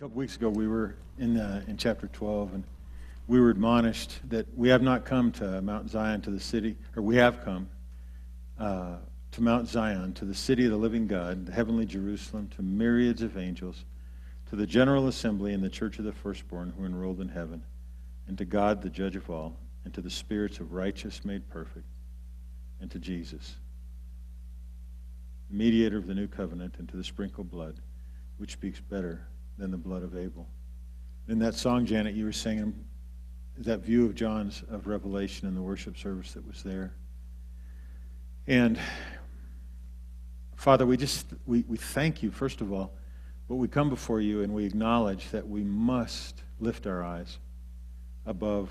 couple weeks ago, we were in, uh, in chapter 12, and we were admonished that we have not come to Mount Zion, to the city, or we have come uh, to Mount Zion, to the city of the living God, the heavenly Jerusalem, to myriads of angels, to the general assembly and the church of the firstborn who are enrolled in heaven, and to God, the judge of all, and to the spirits of righteous made perfect, and to Jesus, the mediator of the new covenant, and to the sprinkled blood, which speaks better than the blood of Abel. In that song, Janet, you were singing that view of John's of Revelation in the worship service that was there. And Father, we just we, we thank you, first of all, but we come before you and we acknowledge that we must lift our eyes above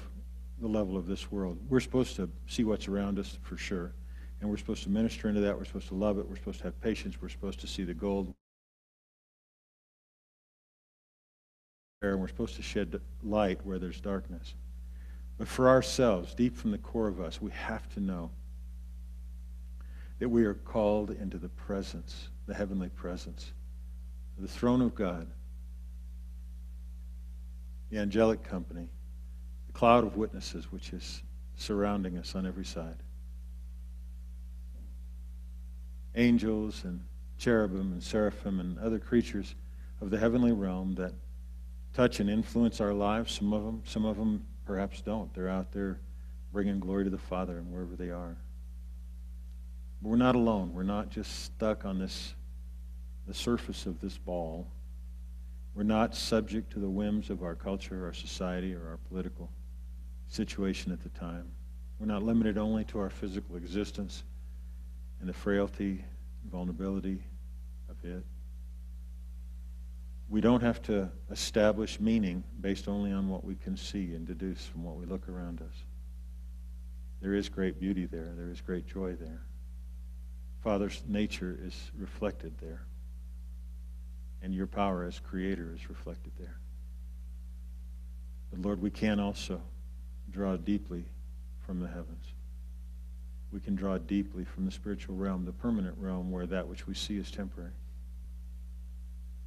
the level of this world. We're supposed to see what's around us for sure. And we're supposed to minister into that. We're supposed to love it. We're supposed to have patience. We're supposed to see the gold. And we're supposed to shed light where there's darkness. But for ourselves, deep from the core of us, we have to know that we are called into the presence, the heavenly presence, the throne of God, the angelic company, the cloud of witnesses which is surrounding us on every side. Angels and cherubim and seraphim and other creatures of the heavenly realm that touch and influence our lives. Some of them, some of them perhaps don't. They're out there bringing glory to the Father and wherever they are. But we're not alone. We're not just stuck on this, the surface of this ball. We're not subject to the whims of our culture, our society, or our political situation at the time. We're not limited only to our physical existence and the frailty and vulnerability of it. We don't have to establish meaning based only on what we can see and deduce from what we look around us. There is great beauty there. There is great joy there. Father's nature is reflected there. And your power as creator is reflected there. But Lord, we can also draw deeply from the heavens. We can draw deeply from the spiritual realm, the permanent realm, where that which we see is temporary.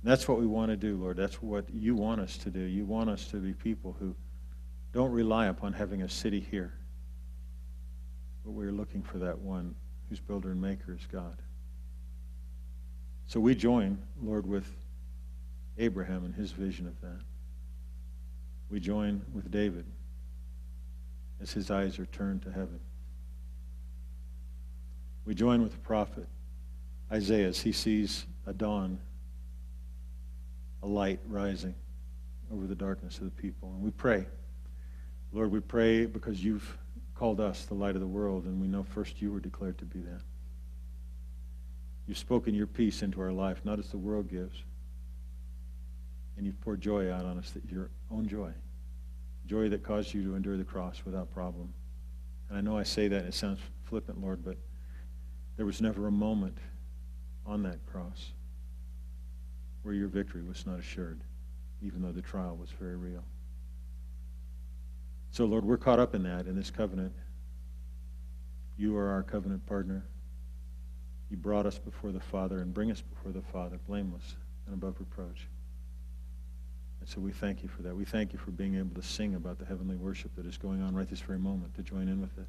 That's what we want to do, Lord. That's what you want us to do. You want us to be people who don't rely upon having a city here, but we're looking for that one whose builder and maker is God. So we join, Lord, with Abraham and his vision of that. We join with David as his eyes are turned to heaven. We join with the prophet Isaiah as he sees a dawn a light rising over the darkness of the people. And we pray, Lord, we pray because you've called us the light of the world, and we know first you were declared to be that. You've spoken your peace into our life, not as the world gives. And you've poured joy out on us, that your own joy. Joy that caused you to endure the cross without problem. And I know I say that, and it sounds flippant, Lord, but there was never a moment on that cross where your victory was not assured, even though the trial was very real. So, Lord, we're caught up in that, in this covenant. You are our covenant partner. You brought us before the Father and bring us before the Father, blameless and above reproach. And so we thank you for that. We thank you for being able to sing about the heavenly worship that is going on right this very moment, to join in with it.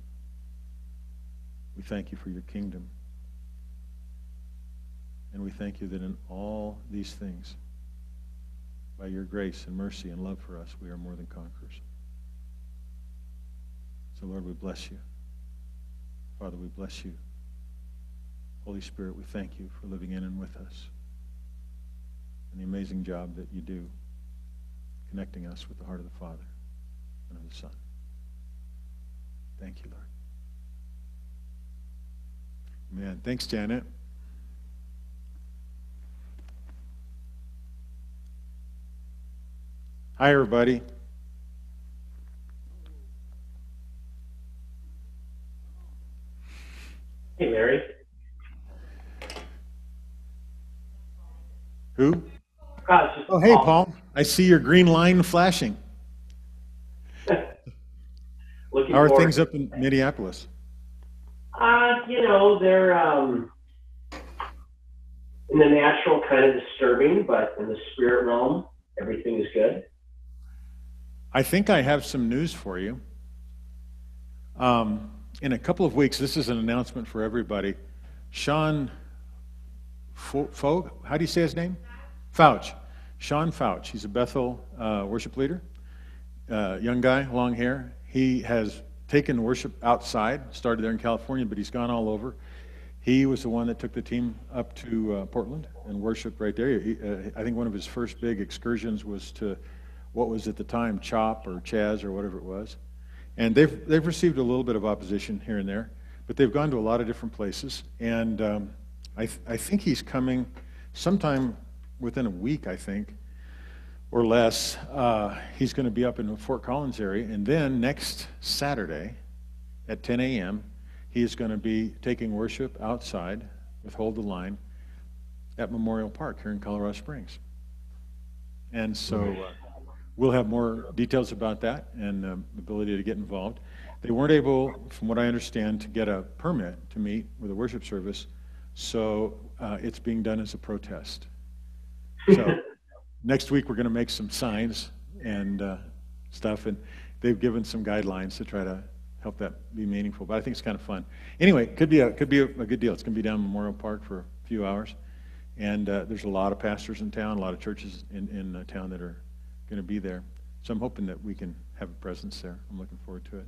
We thank you for your kingdom. And we thank you that in all these things, by your grace and mercy and love for us, we are more than conquerors. So, Lord, we bless you. Father, we bless you. Holy Spirit, we thank you for living in and with us and the amazing job that you do connecting us with the heart of the Father and of the Son. Thank you, Lord. Amen. Thanks, Janet. Hi, everybody. Hey, Larry. Who? Uh, oh, hey, Paul. Paul. I see your green line flashing. Looking How are things up in Minneapolis? Uh, you know, they're um, in the natural kind of disturbing, but in the spirit realm, everything is good? I think I have some news for you. Um, in a couple of weeks, this is an announcement for everybody. Sean Fogg, how do you say his name? Fouch. Sean Fouch. He's a Bethel uh, worship leader, uh, young guy, long hair. He has taken worship outside, started there in California, but he's gone all over. He was the one that took the team up to uh, Portland and worshiped right there. He, uh, I think one of his first big excursions was to what was at the time CHOP or Chaz or whatever it was. And they've, they've received a little bit of opposition here and there, but they've gone to a lot of different places. And um, I, th- I think he's coming sometime within a week, I think, or less. Uh, he's going to be up in the Fort Collins area. And then next Saturday at 10 a.m., he is going to be taking worship outside with Hold the Line at Memorial Park here in Colorado Springs. And so. We'll have more details about that and um, ability to get involved. They weren't able, from what I understand, to get a permit to meet with a worship service, so uh, it's being done as a protest. So next week we're going to make some signs and uh, stuff, and they've given some guidelines to try to help that be meaningful. But I think it's kind of fun. Anyway, could be a could be a, a good deal. It's going to be down Memorial Park for a few hours, and uh, there's a lot of pastors in town, a lot of churches in in town that are going to be there. So I'm hoping that we can have a presence there. I'm looking forward to it.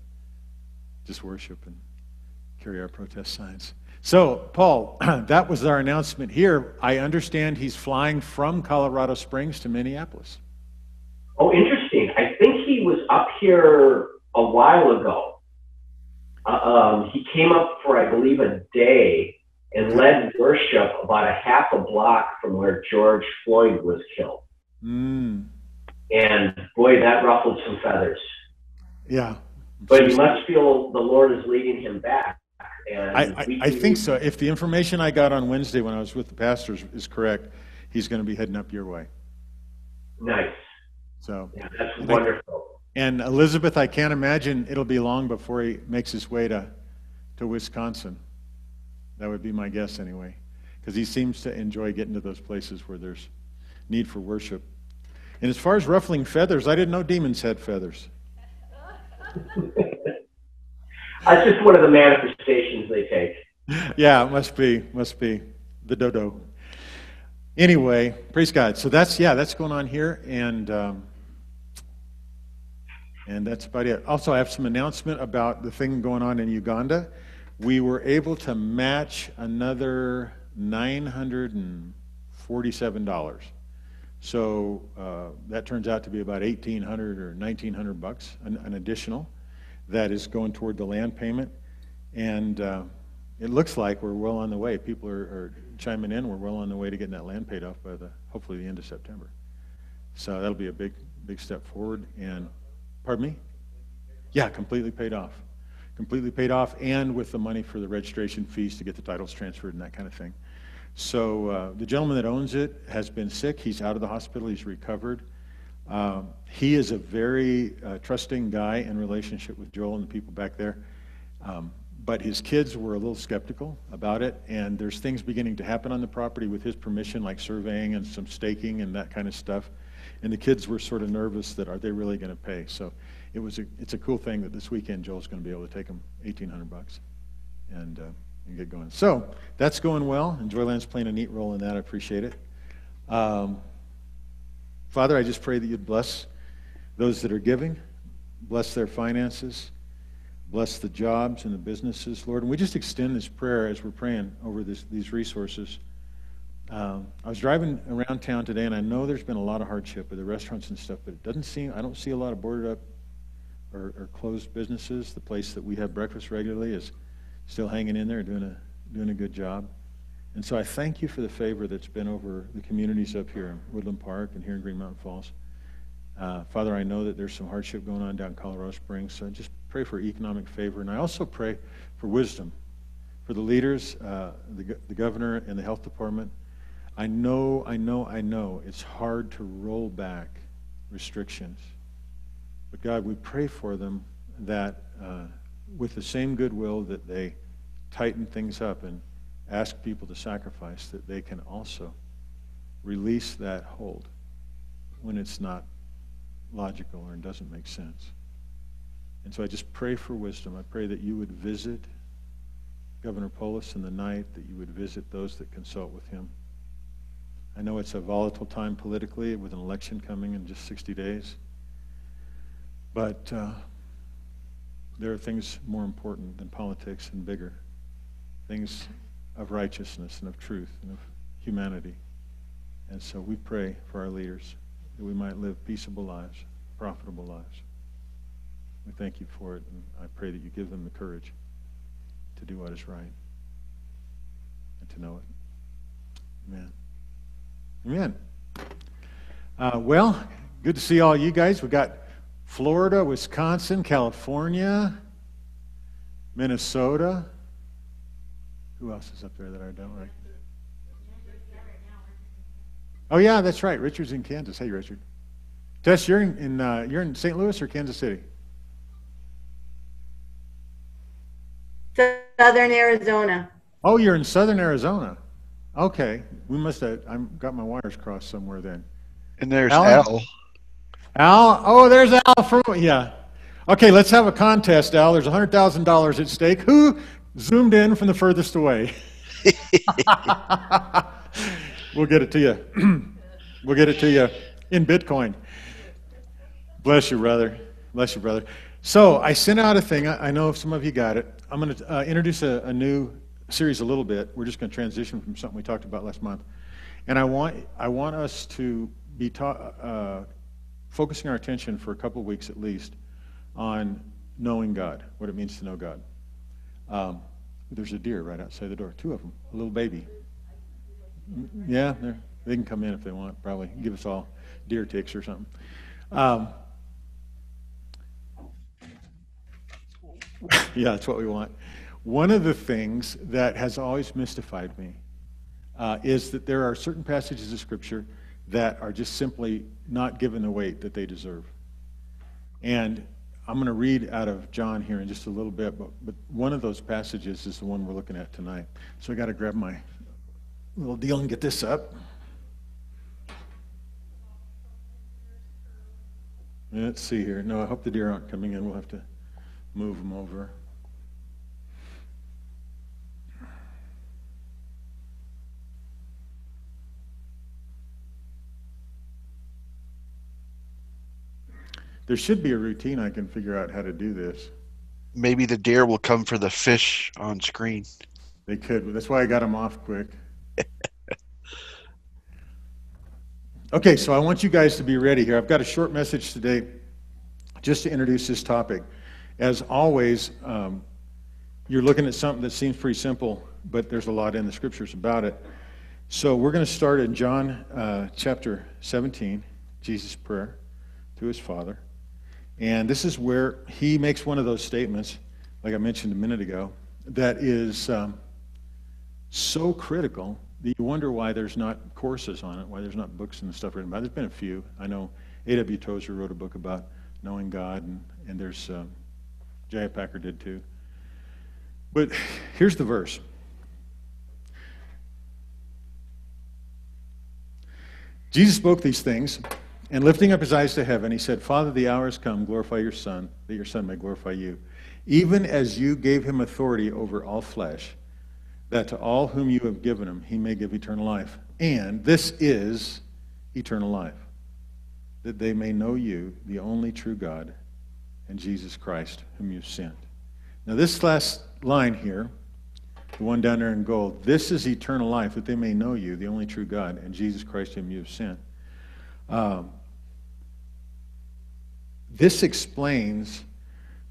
Just worship and carry our protest signs. So, Paul, that was our announcement here. I understand he's flying from Colorado Springs to Minneapolis. Oh, interesting. I think he was up here a while ago. Uh, um, he came up for, I believe, a day and led worship about a half a block from where George Floyd was killed. Mm. And boy, that ruffled some feathers. Yeah. But he must feel the Lord is leading him back. And I, I, I think so. If the information I got on Wednesday when I was with the pastors is correct, he's going to be heading up your way. Nice. So yeah, that's and wonderful. I, and Elizabeth, I can't imagine it'll be long before he makes his way to, to Wisconsin. That would be my guess anyway, because he seems to enjoy getting to those places where there's need for worship. And as far as ruffling feathers, I didn't know demons had feathers. That's just one of the manifestations they take. Yeah, it must be, must be the dodo. Anyway, praise God. So that's yeah, that's going on here, and um, and that's about it. Also, I have some announcement about the thing going on in Uganda. We were able to match another nine hundred and forty-seven dollars. So uh, that turns out to be about 1,800 or 1,900 bucks, an, an, additional, that is going toward the land payment. And uh, it looks like we're well on the way. People are, are, chiming in. We're well on the way to getting that land paid off by the hopefully the end of September. So that'll be a big big step forward. And pardon me? Yeah, completely paid off. Completely paid off, and with the money for the registration fees to get the titles transferred and that kind of thing. So uh, the gentleman that owns it has been sick. He's out of the hospital. He's recovered. Um, he is a very uh, trusting guy in relationship with Joel and the people back there. Um, but his kids were a little skeptical about it, and there's things beginning to happen on the property with his permission, like surveying and some staking and that kind of stuff. And the kids were sort of nervous that are they really going to pay? So it was a, it's a cool thing that this weekend Joel's going to be able to take them 1,800 bucks, and. Uh, and get going. So that's going well, and Joyland's playing a neat role in that. I appreciate it. Um, Father, I just pray that you'd bless those that are giving, bless their finances, bless the jobs and the businesses, Lord. And we just extend this prayer as we're praying over this, these resources. Um, I was driving around town today, and I know there's been a lot of hardship with the restaurants and stuff, but it doesn't seem, I don't see a lot of boarded up or, or closed businesses. The place that we have breakfast regularly is still hanging in there, doing a, doing a good job. And so I thank you for the favor that's been over the communities up here in Woodland Park and here in Green Mountain Falls. Uh, Father, I know that there's some hardship going on down Colorado Springs, so I just pray for economic favor. And I also pray for wisdom for the leaders, uh, the, the governor, and the health department. I know, I know, I know it's hard to roll back restrictions. But God, we pray for them that. Uh, with the same goodwill that they tighten things up and ask people to sacrifice, that they can also release that hold when it's not logical or doesn't make sense. And so I just pray for wisdom. I pray that you would visit Governor Polis in the night, that you would visit those that consult with him. I know it's a volatile time politically with an election coming in just 60 days. But uh, there are things more important than politics and bigger things of righteousness and of truth and of humanity. And so we pray for our leaders that we might live peaceable lives, profitable lives. We thank you for it, and I pray that you give them the courage to do what is right and to know it. Amen. Amen. Uh, well, good to see all you guys. We got Florida, Wisconsin, California, Minnesota. Who else is up there that I don't like? Oh yeah, that's right. Richard's in Kansas. Hey, Richard. Tess, you're in, in uh, you're in St. Louis or Kansas City? Southern Arizona. Oh, you're in Southern Arizona. Okay, we must have. I got my wires crossed somewhere then. And there's Alan? Al. Al, oh, there's Al from yeah. Okay, let's have a contest, Al. There's hundred thousand dollars at stake. Who zoomed in from the furthest away? we'll get it to you. we'll get it to you in Bitcoin. Bless you, brother. Bless you, brother. So I sent out a thing. I I know some of you got it. I'm going to uh, introduce a, a new series a little bit. We're just going to transition from something we talked about last month, and I want I want us to be ta- uh, focusing our attention for a couple of weeks at least on knowing God, what it means to know God. Um, there's a deer right outside the door, two of them, a little baby. Yeah, they can come in if they want. Probably give us all deer ticks or something. Um, yeah, that's what we want. One of the things that has always mystified me uh, is that there are certain passages of Scripture that are just simply not given the weight that they deserve. And I'm going to read out of John here in just a little bit, but, but one of those passages is the one we're looking at tonight. So I got to grab my little deal and get this up. Let's see here. No, I hope the deer aren't coming in. We'll have to move them over. There should be a routine I can figure out how to do this. Maybe the deer will come for the fish on screen. They could, that's why I got them off quick. okay, so I want you guys to be ready here. I've got a short message today just to introduce this topic. As always, um, you're looking at something that seems pretty simple, but there's a lot in the scriptures about it. So we're going to start in John uh, chapter 17, Jesus' prayer to his Father. And this is where he makes one of those statements, like I mentioned a minute ago, that is um, so critical that you wonder why there's not courses on it, why there's not books and stuff written about it. There's been a few. I know A.W. Tozer wrote a book about knowing God, and, and there's um, J.I. Packer did too. But here's the verse. Jesus spoke these things, and lifting up his eyes to heaven, he said, Father, the hour has come, glorify your Son, that your Son may glorify you. Even as you gave him authority over all flesh, that to all whom you have given him, he may give eternal life. And this is eternal life, that they may know you, the only true God, and Jesus Christ, whom you've sent. Now, this last line here, the one down there in gold, this is eternal life, that they may know you, the only true God, and Jesus Christ, whom you have sent. Um, this explains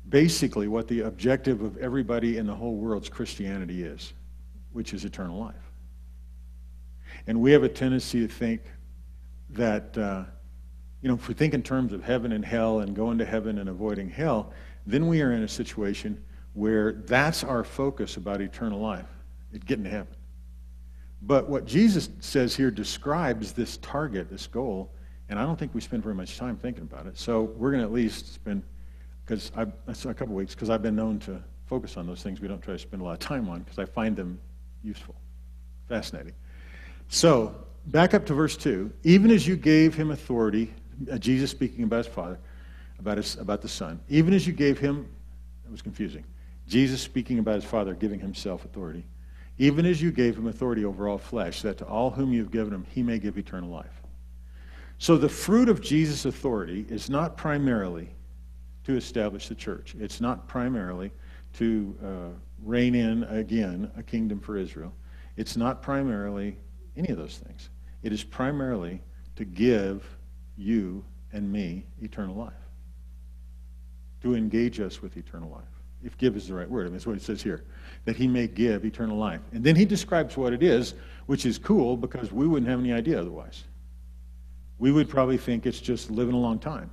basically what the objective of everybody in the whole world's Christianity is, which is eternal life. And we have a tendency to think that, uh, you know, if we think in terms of heaven and hell and going to heaven and avoiding hell, then we are in a situation where that's our focus about eternal life, getting to heaven. But what Jesus says here describes this target, this goal, and I don't think we spend very much time thinking about it. So we're going to at least spend, because that's a couple weeks, because I've been known to focus on those things we don't try to spend a lot of time on, because I find them useful, fascinating. So back up to verse 2. Even as you gave him authority, uh, Jesus speaking about his Father, about, his, about the Son, even as you gave him, it was confusing. Jesus speaking about his Father, giving himself authority. Even as you gave him authority over all flesh, that to all whom you have given him, he may give eternal life. So the fruit of Jesus' authority is not primarily to establish the church. It's not primarily to uh, reign in again a kingdom for Israel. It's not primarily any of those things. It is primarily to give you and me eternal life, to engage us with eternal life. If give is the right word, I mean, that's what it says here, that he may give eternal life. And then he describes what it is, which is cool because we wouldn't have any idea otherwise. We would probably think it's just living a long time,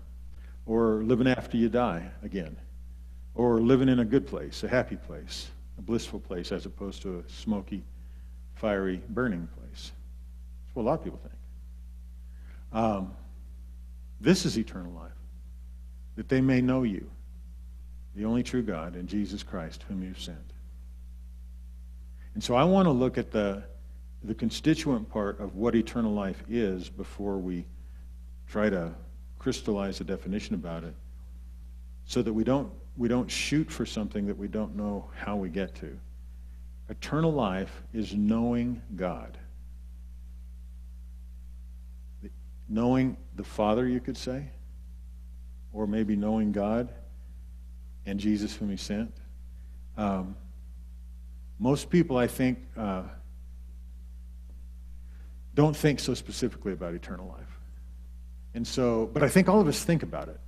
or living after you die again, or living in a good place, a happy place, a blissful place, as opposed to a smoky, fiery, burning place. That's what a lot of people think. Um, this is eternal life, that they may know you, the only true God, and Jesus Christ, whom you've sent. And so I want to look at the, the constituent part of what eternal life is before we try to crystallize a definition about it so that we don't, we don't shoot for something that we don't know how we get to. Eternal life is knowing God. Knowing the Father, you could say, or maybe knowing God and Jesus whom he sent. Um, most people, I think, uh, don't think so specifically about eternal life. And so, but I think all of us think about it.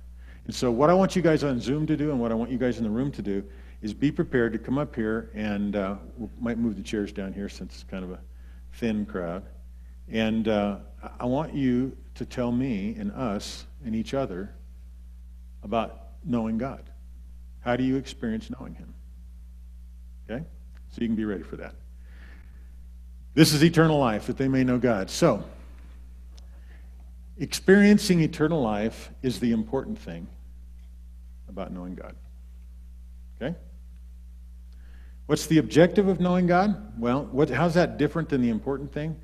And so, what I want you guys on Zoom to do and what I want you guys in the room to do is be prepared to come up here and uh, we might move the chairs down here since it's kind of a thin crowd. And uh, I want you to tell me and us and each other about knowing God. How do you experience knowing Him? Okay? So you can be ready for that. This is eternal life, that they may know God. So, experiencing eternal life is the important thing about knowing God. Okay? What's the objective of knowing God? Well, what, how's that different than the important thing?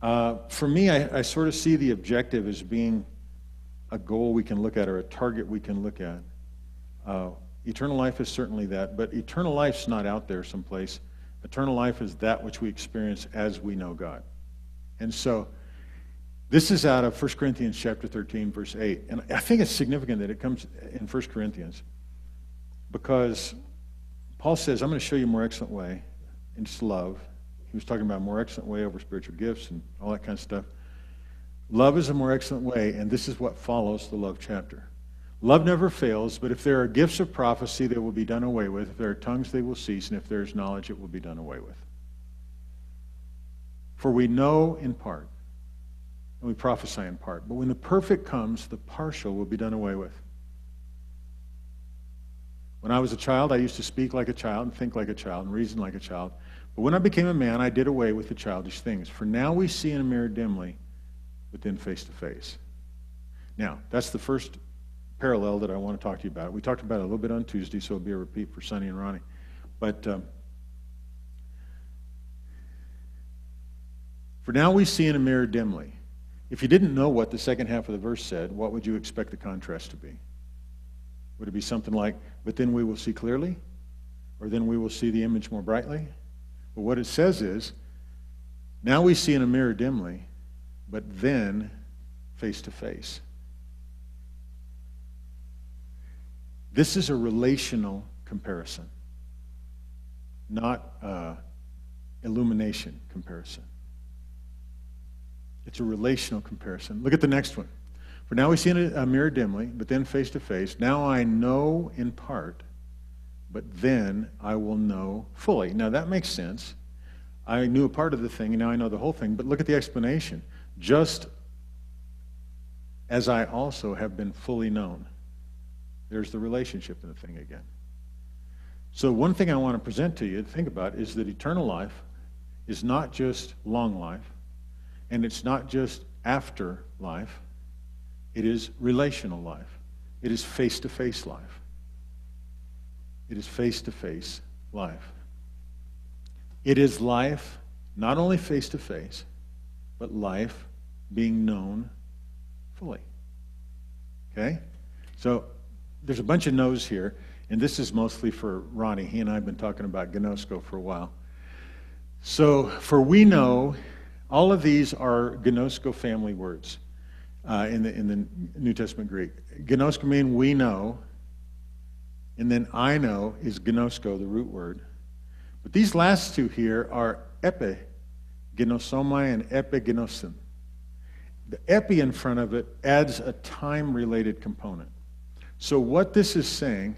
Uh, for me, I, I, sort of see the objective as being a goal we can look at or a target we can look at. Uh, eternal life is certainly that, but eternal life's not out there someplace. Eternal life is that which we experience as we know God. And so, this is out of 1 Corinthians chapter 13, verse 8. And I think it's significant that it comes in 1 Corinthians because Paul says, I'm going to show you a more excellent way. And it's love. He was talking about a more excellent way over spiritual gifts and all that kind of stuff. Love is a more excellent way, and this is what follows the love chapter. Love never fails, but if there are gifts of prophecy, they will be done away with. If there are tongues, they will cease, and if there is knowledge, it will be done away with. For we know in part, and we prophesy in part, but when the perfect comes, the partial will be done away with. When I was a child, I used to speak like a child and think like a child and reason like a child. But when I became a man, I did away with the childish things. For now we see in a mirror dimly, but then face to face. Now, that's the first parallel that I want to talk to you about. We talked about it a little bit on Tuesday, so it'll be a repeat for Sonny and Ronnie. But um, for now we see in a mirror dimly. If you didn't know what the second half of the verse said, what would you expect the contrast to be? Would it be something like, but then we will see clearly? Or then we will see the image more brightly? But what it says is, now we see in a mirror dimly, but then face to face. This is a relational comparison, not a illumination comparison. It's a relational comparison. Look at the next one. For now we see in a mirror dimly, but then face to face. Now I know in part but then I will know fully. Now that makes sense. I knew a part of the thing, and now I know the whole thing. But look at the explanation. Just as I also have been fully known. There's the relationship in the thing again. So, one thing I want to present to you to think about is that eternal life is not just long life, and it's not just after life, it is relational life, it is face to face life. It is face to face life. It is life not only face to face, but life being known fully. Okay? So there's a bunch of no's here, and this is mostly for Ronnie. He and I have been talking about gnosko for a while. So, for we know, all of these are gnosko family words uh, in, the, in the New Testament Greek. Gnosko means we know, and then I know is gnosko, the root word. But these last two here are epi, gnosomai, and epignosin. The epi in front of it adds a time related component. So, what this is saying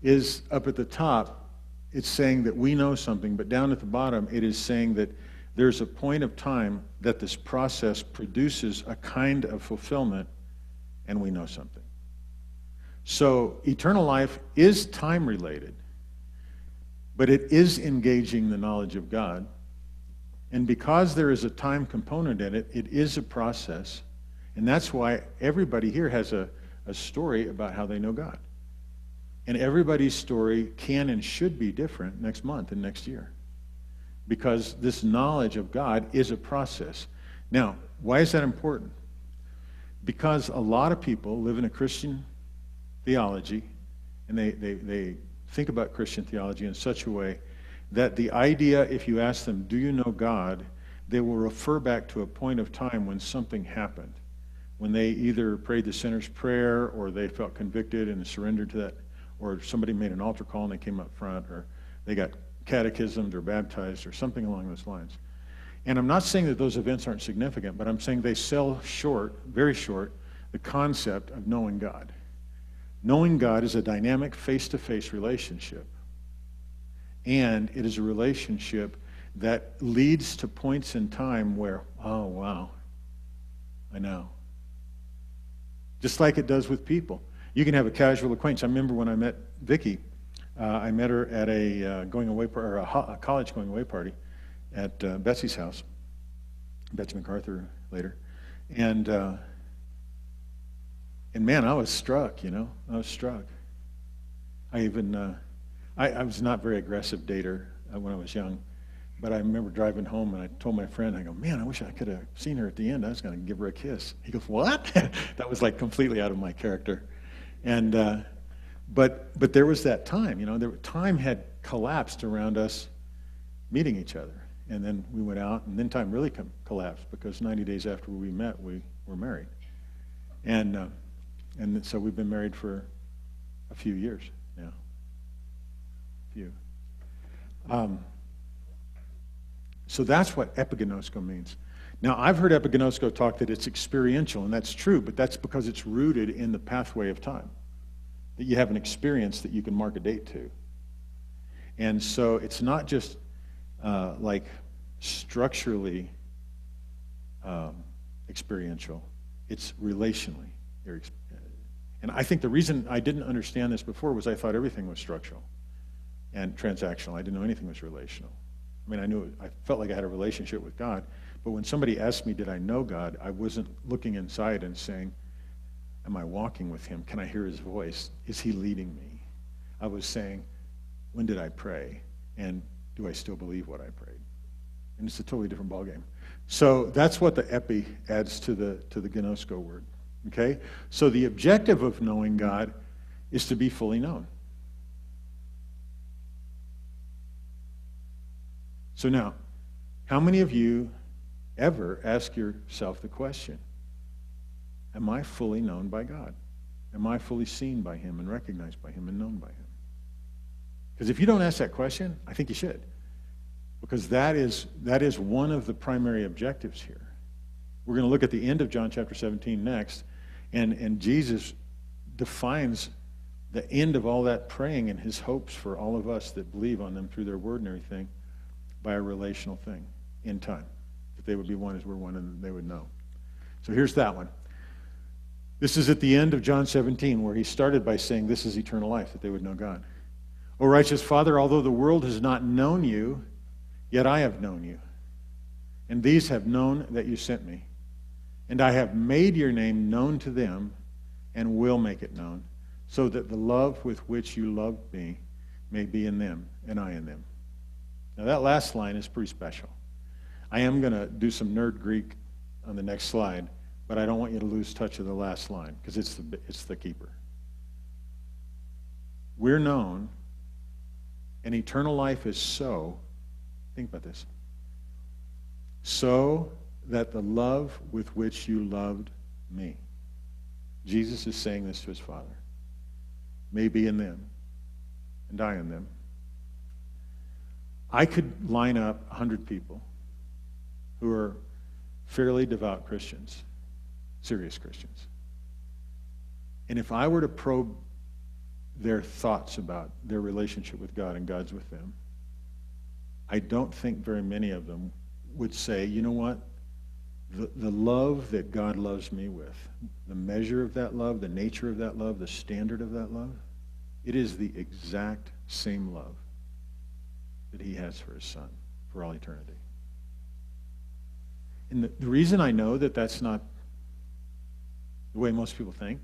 is up at the top, it's saying that we know something, but down at the bottom, it is saying that there's a point of time that this process produces a kind of fulfillment, and we know something. So, eternal life is time related, but it is engaging the knowledge of God. And because there is a time component in it, it is a process. And that's why everybody here has a a story about how they know God. And everybody's story can and should be different next month and next year. Because this knowledge of God is a process. Now, why is that important? Because a lot of people live in a Christian theology and they, they, they think about Christian theology in such a way that the idea, if you ask them, Do you know God? they will refer back to a point of time when something happened when they either prayed the sinner's prayer or they felt convicted and surrendered to that, or somebody made an altar call and they came up front, or they got catechismed or baptized or something along those lines. And I'm not saying that those events aren't significant, but I'm saying they sell short, very short, the concept of knowing God. Knowing God is a dynamic face to face relationship. And it is a relationship that leads to points in time where, oh, wow, I know just like it does with people. You can have a casual acquaintance. I remember when I met Vicki, uh, I met her at a uh, going away par- or a, ho- a, college going away party at uh, Betsy's house, Betsy MacArthur later, and uh, and man, I was struck. You know, I was struck. I even uh, I, I, was not very aggressive dater uh, when I was young, but I remember driving home and I told my friend, I go, man, I wish I could have seen her at the end. I was going to give her a kiss. He goes, what? that was like completely out of my character. And, uh, but, but there was that time, you know, there, time had collapsed around us meeting each other. And then we went out, and then time really com- collapsed because 90 days after we met, we were married. And, uh, and so we've been married for a few years now. A few. Um, so that's what epigenosko means. Now, I've heard epigenosko talk that it's experiential, and that's true, but that's because it's rooted in the pathway of time. That you have an experience that you can mark a date to. And so it's not just uh, like structurally um, experiential, it's relationally. And I think the reason I didn't understand this before was I thought everything was structural and transactional. I didn't know anything was relational. I mean, I knew, I felt like I had a relationship with God. But when somebody asked me, did I know God, I wasn't looking inside and saying, am I walking with him? Can I hear his voice? Is he leading me? I was saying, when did I pray? And do I still believe what I prayed? And it's a totally different ballgame. So that's what the epi adds to the, to the gnosko word. Okay? So the objective of knowing God is to be fully known. So now, how many of you ever ask yourself the question Am I fully known by God? Am I fully seen by Him and recognized by Him and known by Him? Because if you don't ask that question, I think you should. Because that is, that is one of the primary objectives here. We're going to look at the end of John chapter 17 next, and, and Jesus defines the end of all that praying and his hopes for all of us that believe on them through their word and everything by a relational thing in time. That they would be one as we're one and they would know. So here's that one. This is at the end of John 17, where he started by saying, This is eternal life, that they would know God. O righteous Father, although the world has not known you, yet I have known you. And these have known that you sent me. And I have made your name known to them and will make it known, so that the love with which you loved me may be in them and I in them. Now, that last line is pretty special. I am going to do some nerd Greek on the next slide, but I don't want you to lose touch of the last line because it's the, it's the keeper. We're known, and eternal life is so, think about this, so that the love with which you loved me. Jesus is saying this to his Father. May be in them and die in them. I could line up 100 people who are fairly devout Christians, serious Christians. And if I were to probe their thoughts about their relationship with God and God's with them, I don't think very many of them would say, you know what? The, the love that God loves me with, the measure of that love, the nature of that love, the standard of that love, it is the exact same love that he has for his son for all eternity. And the, the reason I know that that's not the way most people think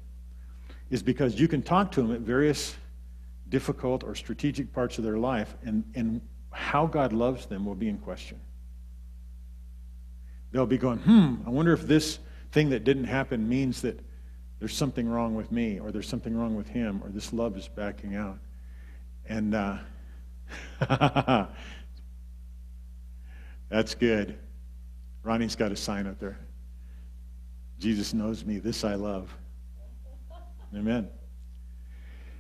is because you can talk to them at various difficult or strategic parts of their life, and, and how God loves them will be in question. They'll be going, hmm, I wonder if this thing that didn't happen means that there's something wrong with me, or there's something wrong with him, or this love is backing out. And uh, that's good. Ronnie's got a sign up there. Jesus knows me. This I love. Amen.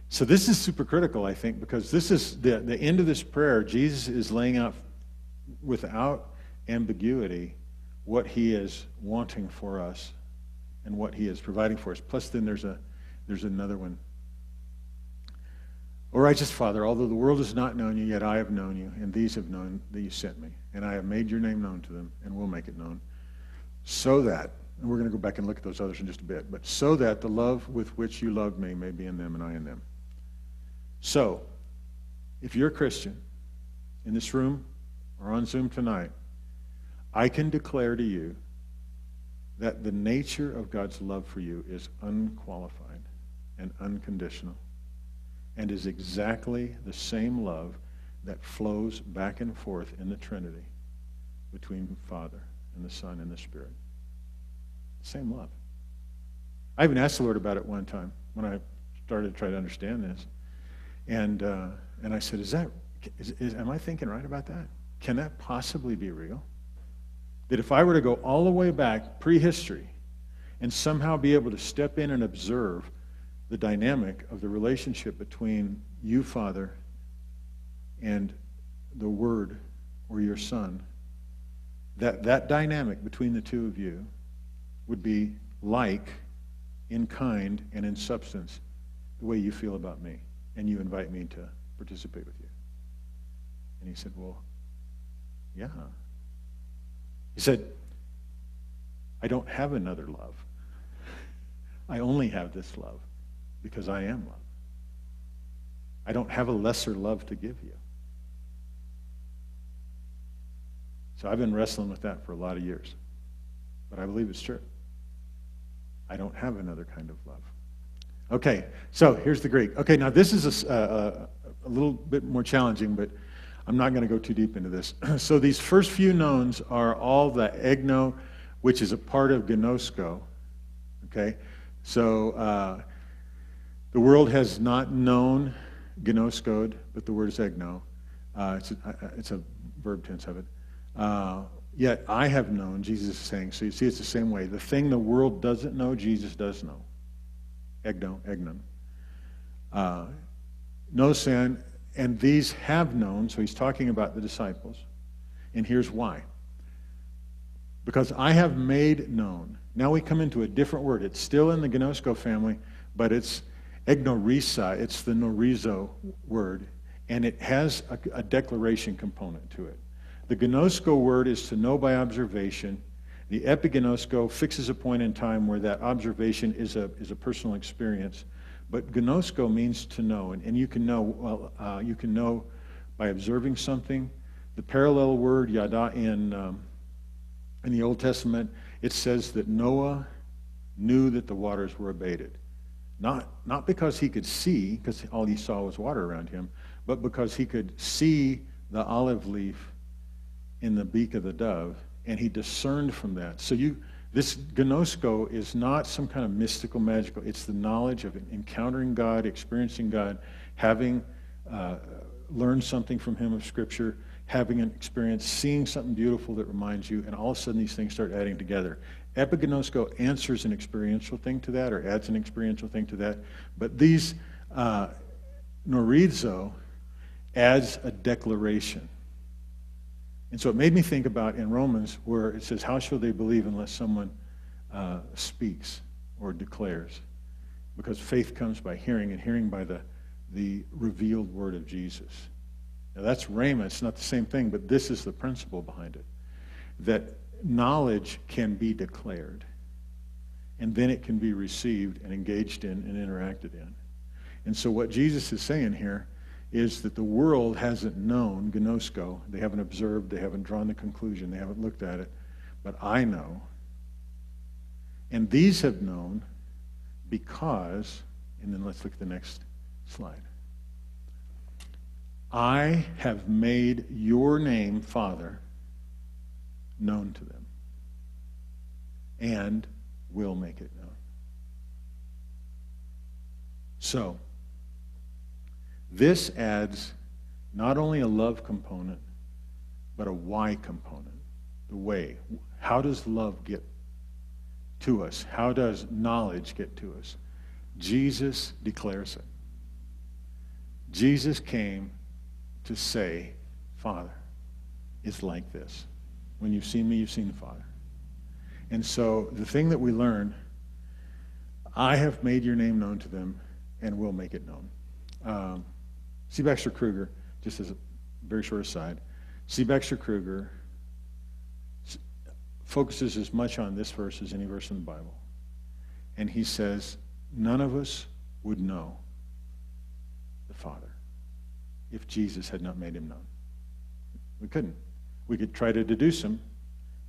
So this is super critical, I think, because this is the, the end of this prayer. Jesus is laying out without ambiguity what he is wanting for us and what he is providing for us. Plus, then there's a there's another one. O righteous Father, although the world has not known you, yet I have known you, and these have known that you sent me, and I have made your name known to them, and will make it known, so that and we're going to go back and look at those others in just a bit, but so that the love with which you loved me may be in them and I in them. So, if you're a Christian in this room or on Zoom tonight, I can declare to you that the nature of God's love for you is unqualified and unconditional and is exactly the same love that flows back and forth in the Trinity between the Father and the Son and the Spirit. Same love. I even asked the Lord about it one time when I started to try to understand this. And, uh, and I said, is that, is, is, am I thinking right about that? Can that possibly be real? That if I were to go all the way back, prehistory, and somehow be able to step in and observe the dynamic of the relationship between you, Father, and the Word or your Son, that, that dynamic between the two of you would be like in kind and in substance the way you feel about me. And you invite me to participate with you. And he said, Well, yeah. He said, I don't have another love. I only have this love because I am love. I don't have a lesser love to give you. So I've been wrestling with that for a lot of years. But I believe it's true. I don't have another kind of love. Okay, so here's the Greek. Okay, now this is a, a, a little bit more challenging, but I'm not going to go too deep into this. so these first few knowns are all the egno, which is a part of gnosko. Okay, so uh, the world has not known gnoskod, but the word is egno. Uh, it's, a, uh, it's a verb tense of it. Uh, Yet I have known, Jesus is saying, so you see it's the same way. The thing the world doesn't know, Jesus does know. Egno, egnon. Uh, no sin, and these have known, so he's talking about the disciples. And here's why. Because I have made known. Now we come into a different word. It's still in the Gnosko family, but it's egnorisa. It's the norizo word, and it has a, a declaration component to it. The gnosko word is to know by observation. The epigenosko fixes a point in time where that observation is a, is a personal experience. But gnosko means to know, and, and you can know well, uh, you can know by observing something. The parallel word yada in um, in the Old Testament it says that Noah knew that the waters were abated, not not because he could see, because all he saw was water around him, but because he could see the olive leaf in the beak of the dove, and he discerned from that. So you, This gnosko is not some kind of mystical, magical. It's the knowledge of encountering God, experiencing God, having uh, learned something from Him of Scripture, having an experience, seeing something beautiful that reminds you, and all of a sudden these things start adding together. Epignosko answers an experiential thing to that or adds an experiential thing to that. But these uh, gnorizo adds a declaration. And so it made me think about in Romans where it says, How shall they believe unless someone uh, speaks or declares? Because faith comes by hearing, and hearing by the, the revealed word of Jesus. Now that's Rhema. It's not the same thing, but this is the principle behind it. That knowledge can be declared, and then it can be received and engaged in and interacted in. And so what Jesus is saying here is that the world hasn't known gnosko. They haven't observed, they haven't drawn the conclusion, they haven't looked at it. But I know. And these have known because, and then let's look at the next slide. I have made your name, Father, known to them and will make it known. So, this adds not only a love component, but a why component. The way. How does love get to us? How does knowledge get to us? Jesus declares it. Jesus came to say, Father, it's like this. When you've seen me, you've seen the Father. And so the thing that we learn, I have made your name known to them and will make it known. Um, C. Baxter Kruger, just as a very short aside, C. Baxter Kruger focuses as much on this verse as any verse in the Bible. And he says, none of us would know the Father if Jesus had not made him known. We couldn't. We could try to deduce him.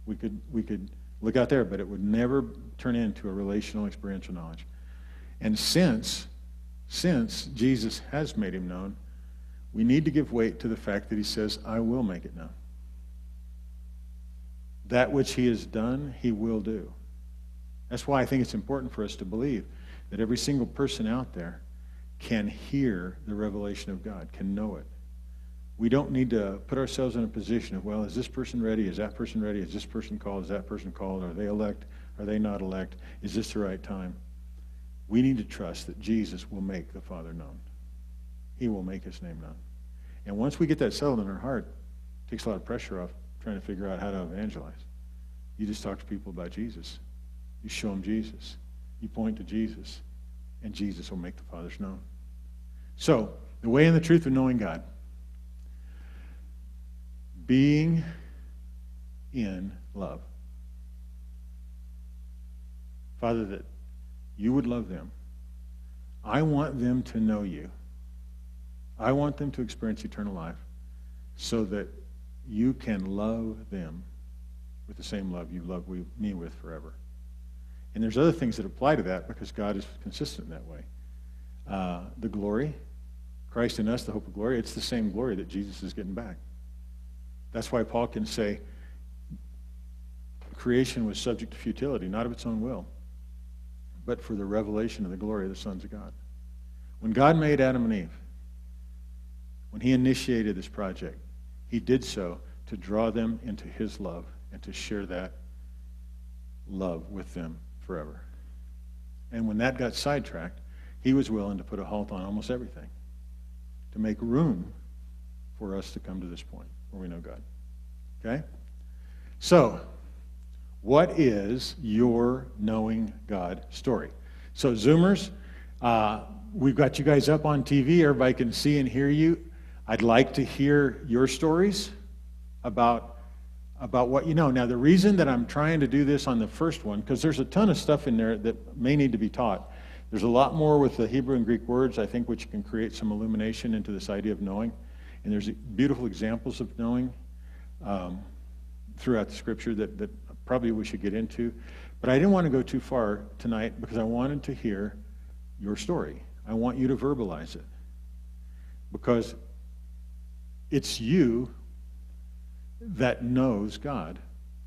We could, we could look out there, but it would never turn into a relational experiential knowledge. And since, since Jesus has made him known, we need to give weight to the fact that he says, I will make it known. That which he has done, he will do. That's why I think it's important for us to believe that every single person out there can hear the revelation of God, can know it. We don't need to put ourselves in a position of, well, is this person ready? Is that person ready? Is this person called? Is that person called? Are they elect? Are they not elect? Is this the right time? We need to trust that Jesus will make the Father known. He will make his name known. And once we get that settled in our heart, it takes a lot of pressure off trying to figure out how to evangelize. You just talk to people about Jesus. You show them Jesus. You point to Jesus, and Jesus will make the Father's known. So, the way and the truth of knowing God. Being in love. Father, that you would love them. I want them to know you. I want them to experience eternal life so that you can love them with the same love you love me with forever. And there's other things that apply to that because God is consistent in that way. Uh, the glory, Christ in us, the hope of glory, it's the same glory that Jesus is getting back. That's why Paul can say creation was subject to futility, not of its own will, but for the revelation of the glory of the sons of God. When God made Adam and Eve, when he initiated this project, he did so to draw them into his love and to share that love with them forever. And when that got sidetracked, he was willing to put a halt on almost everything to make room for us to come to this point where we know God. Okay? So, what is your knowing God story? So, Zoomers, uh, we've got you guys up on TV. Everybody can see and hear you. I'd like to hear your stories about, about what you know. Now, the reason that I'm trying to do this on the first one, because there's a ton of stuff in there that may need to be taught. There's a lot more with the Hebrew and Greek words, I think, which can create some illumination into this idea of knowing. And there's beautiful examples of knowing um, throughout the scripture that, that probably we should get into. But I didn't want to go too far tonight because I wanted to hear your story. I want you to verbalize it. Because it's you that knows God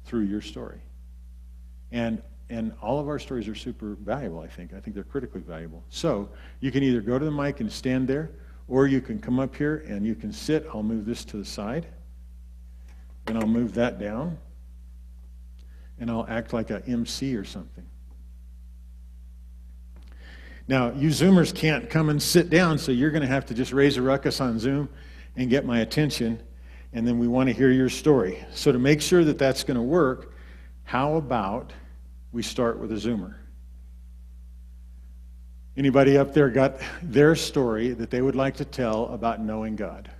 through your story. And and all of our stories are super valuable, I think. I think they're critically valuable. So you can either go to the mic and stand there, or you can come up here and you can sit. I'll move this to the side, and I'll move that down, and I'll act like a MC or something. Now, you Zoomers can't come and sit down, so you're going to have to just raise a ruckus on Zoom and get my attention, and then we want to hear your story. So, to make sure that that's going to work, how about we start with a Zoomer? Anybody up there got their story that they would like to tell about knowing God?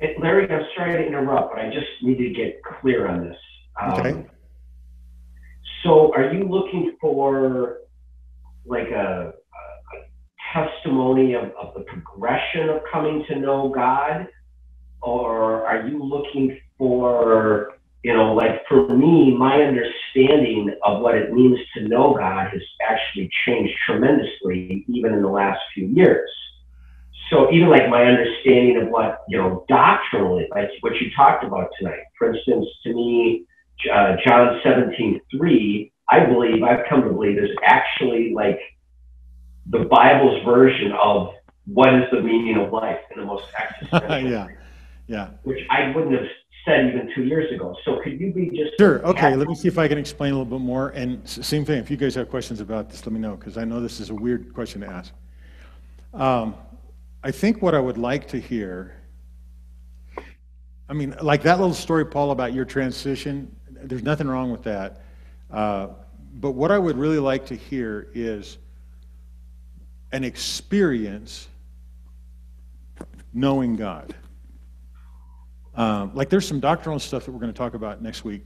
Hey, Larry, I'm sorry to interrupt, but I just need to get clear on this. Um, Okay. So, are you looking for like a, a, a testimony of, of the progression of coming to know God? Or are you looking for, you know, like for me, my understanding of what it means to know God has actually changed tremendously, even in the last few years. So even like my understanding of what, you know, doctrinally, like what you talked about tonight, for instance, to me, uh, John 17, 3, I believe, I've come to believe is actually like the Bible's version of what is the meaning of life in the most existential yeah, way, yeah. which I wouldn't have said even two years ago. So could you be just Sure. Okay. Let me see if I can explain a little bit more. And same thing. If you guys have questions about this, let me know because I know this is a weird question to ask. Um, I think what I would like to hear. I mean, like that little story, Paul, about your transition. There's nothing wrong with that. Uh, but what I would really like to hear is an experience knowing God. Um, like there's some doctrinal stuff that we're going to talk about next week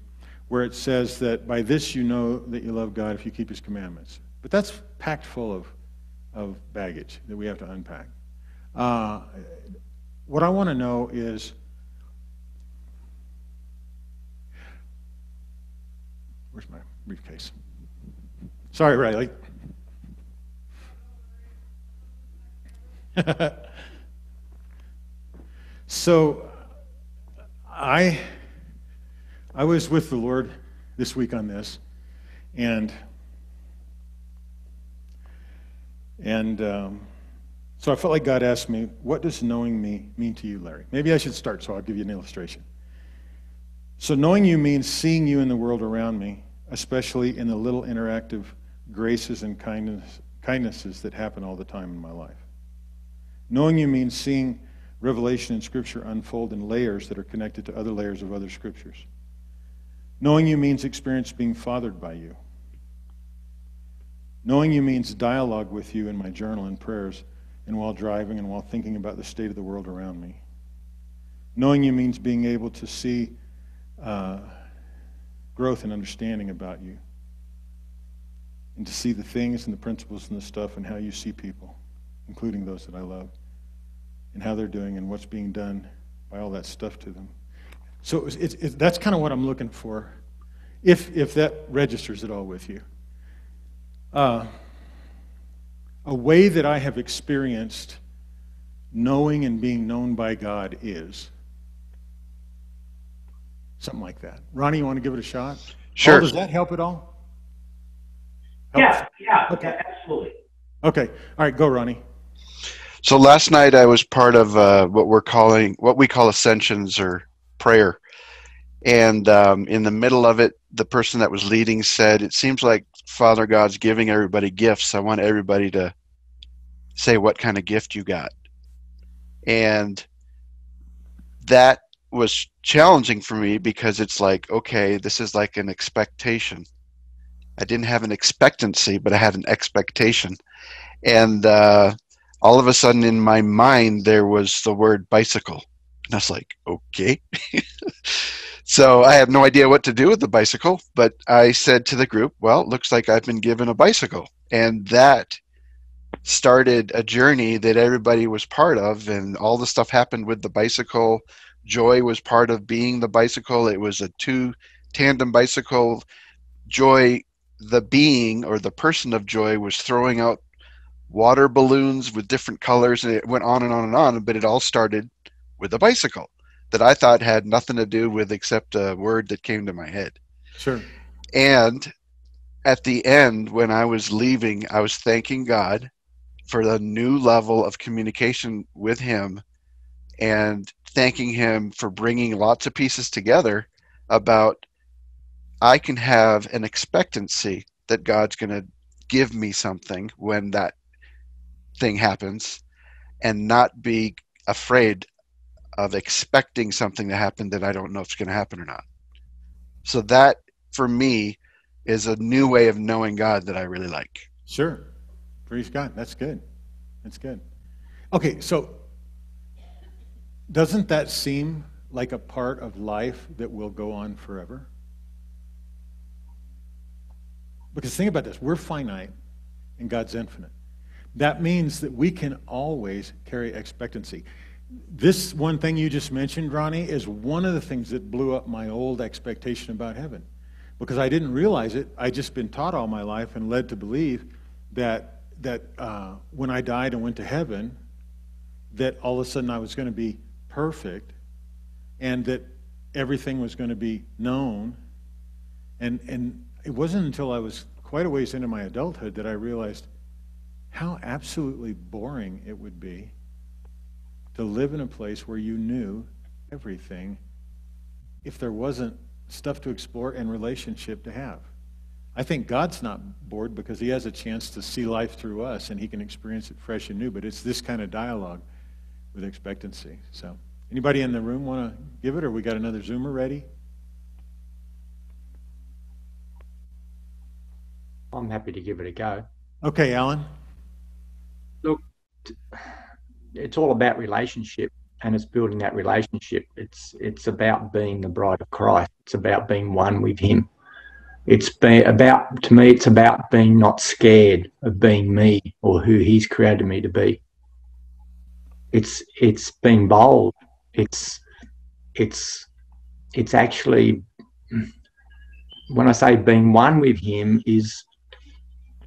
where it says that by this you know that you love God if you keep his commandments. But that's packed full of, of baggage that we have to unpack. Uh, what I want to know is where's my briefcase? Sorry, Riley. so I I was with the Lord this week on this, and and um, so I felt like God asked me, "What does knowing me mean to you, Larry?" Maybe I should start, so I'll give you an illustration. So knowing you means seeing you in the world around me, especially in the little interactive graces and kindness, kindnesses that happen all the time in my life. Knowing you means seeing revelation in Scripture unfold in layers that are connected to other layers of other Scriptures. Knowing you means experience being fathered by you. Knowing you means dialogue with you in my journal and prayers and while driving and while thinking about the state of the world around me. Knowing you means being able to see uh, growth and understanding about you and to see the things and the principles and the stuff and how you see people, including those that I love and how they're doing and what's being done by all that stuff to them. So that's kind of what I'm looking for, if, if that registers at all with you. Uh, a way that I have experienced knowing and being known by God is something like that. Ronnie, you want to give it a shot? Sure. Paul, does that help at all? Helps? Yeah, yeah, Okay. yeah, absolutely. Okay. All right, go, Ronnie. So last night I was part of uh, what we're calling what we call ascensions or prayer, and um, in the middle of it, the person that was leading said, "It seems like Father God's giving everybody gifts. I want everybody to say what kind of gift you got," and that was challenging for me because it's like, okay, this is like an expectation. I didn't have an expectancy, but I had an expectation, and. Uh, all of a sudden in my mind there was the word bicycle and i was like okay so i have no idea what to do with the bicycle but i said to the group well it looks like i've been given a bicycle and that started a journey that everybody was part of and all the stuff happened with the bicycle. Joy was part of being the bicycle. It was a two tandem bicycle. Joy the being or the person of joy was throwing out water balloons with different colors and it went on and on and on but it all started with a bicycle that i thought had nothing to do with except a word that came to my head. Sure. And at the end, when I was leaving, I was thanking God for the new level of communication with Him and thanking Him for bringing lots of pieces together about I can have an expectancy that God's going to give me something when that thing happens and not be afraid of expecting something to happen that I don't know if it's going to happen or not. So that for me is a new way of knowing God that I really like. Sure. Praise God. That's good. That's good. Okay, so doesn't that seem like a part of life that will go on forever? Because think about this we're finite and God's infinite. That means that we can always carry expectancy. This one thing you just mentioned, Ronnie, is one of the things that blew up my old expectation about heaven. Because I didn't realize it. I'd just been taught all my life and led to believe that, that uh, when I died and went to heaven, that all of a sudden I was going to be perfect and that everything was going to be known. And, and it wasn't until I was quite a ways into my adulthood that I realized how absolutely boring it would be to live in a place where you knew everything if there wasn't stuff to explore and relationship to have. I think God's not bored because he has a chance to see life through us and he can experience it fresh and new, but it's this kind of dialogue with expectancy. So, anybody in the room want to give it or we got another zoomer ready? I'm happy to give it a go. Okay, Alan. Look, it's all about relationship and it's building that relationship. It's it's about being the bride of Christ. It's about being one with him. It's been about to me it's about being not scared of being me or who he's created me to be. It's it's being bold. It's it's it's actually when I say being one with him is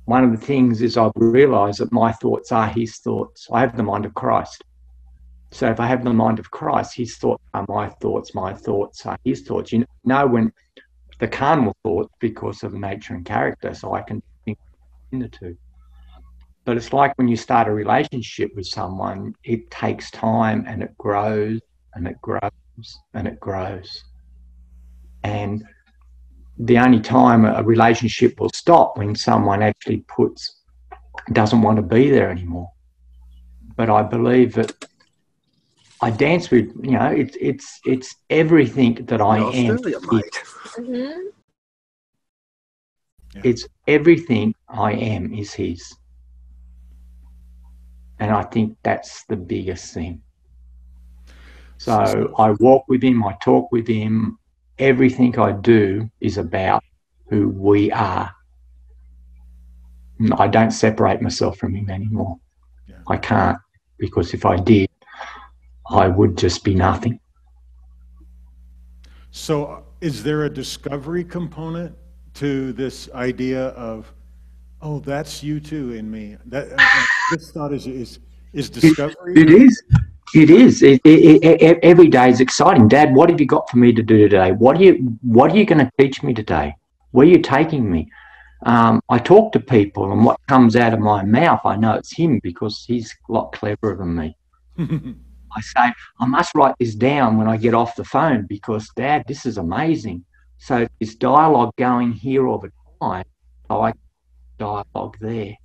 one of the things is I've realized that my thoughts are his thoughts. I have the mind of Christ. So if I have the mind of Christ, his thoughts are my thoughts, my thoughts are his thoughts. You know when the carnal thoughts because of nature and character, so I can think in the two. But it's like when you start a relationship with someone, it takes time and it grows and it grows and it grows. And the only time a relationship will stop when someone actually puts doesn't want to be there anymore. But I believe that I dance with you know it's it's it's everything that I am. Mm-hmm. It's everything I am is his. And I think that's the biggest thing. So I walk with him, I talk with him, everything I do is about who we are. I don't separate myself from him anymore. Yeah. I can't because if I did, I would just be nothing. So, is there a discovery component to this idea of, oh, that's you too in me? That uh, this thought is is is discovery. it, it is. It is. It, it, it, every day is exciting. Dad, what have you got for me to do today? What are you What are you going to teach me today? Where are you taking me? Um, I talk to people, and what comes out of my mouth, I know it's him because he's a lot cleverer than me. I say, I must write this down when I get off the phone because, Dad, this is amazing. So this dialogue going here all the time, I dialogue there.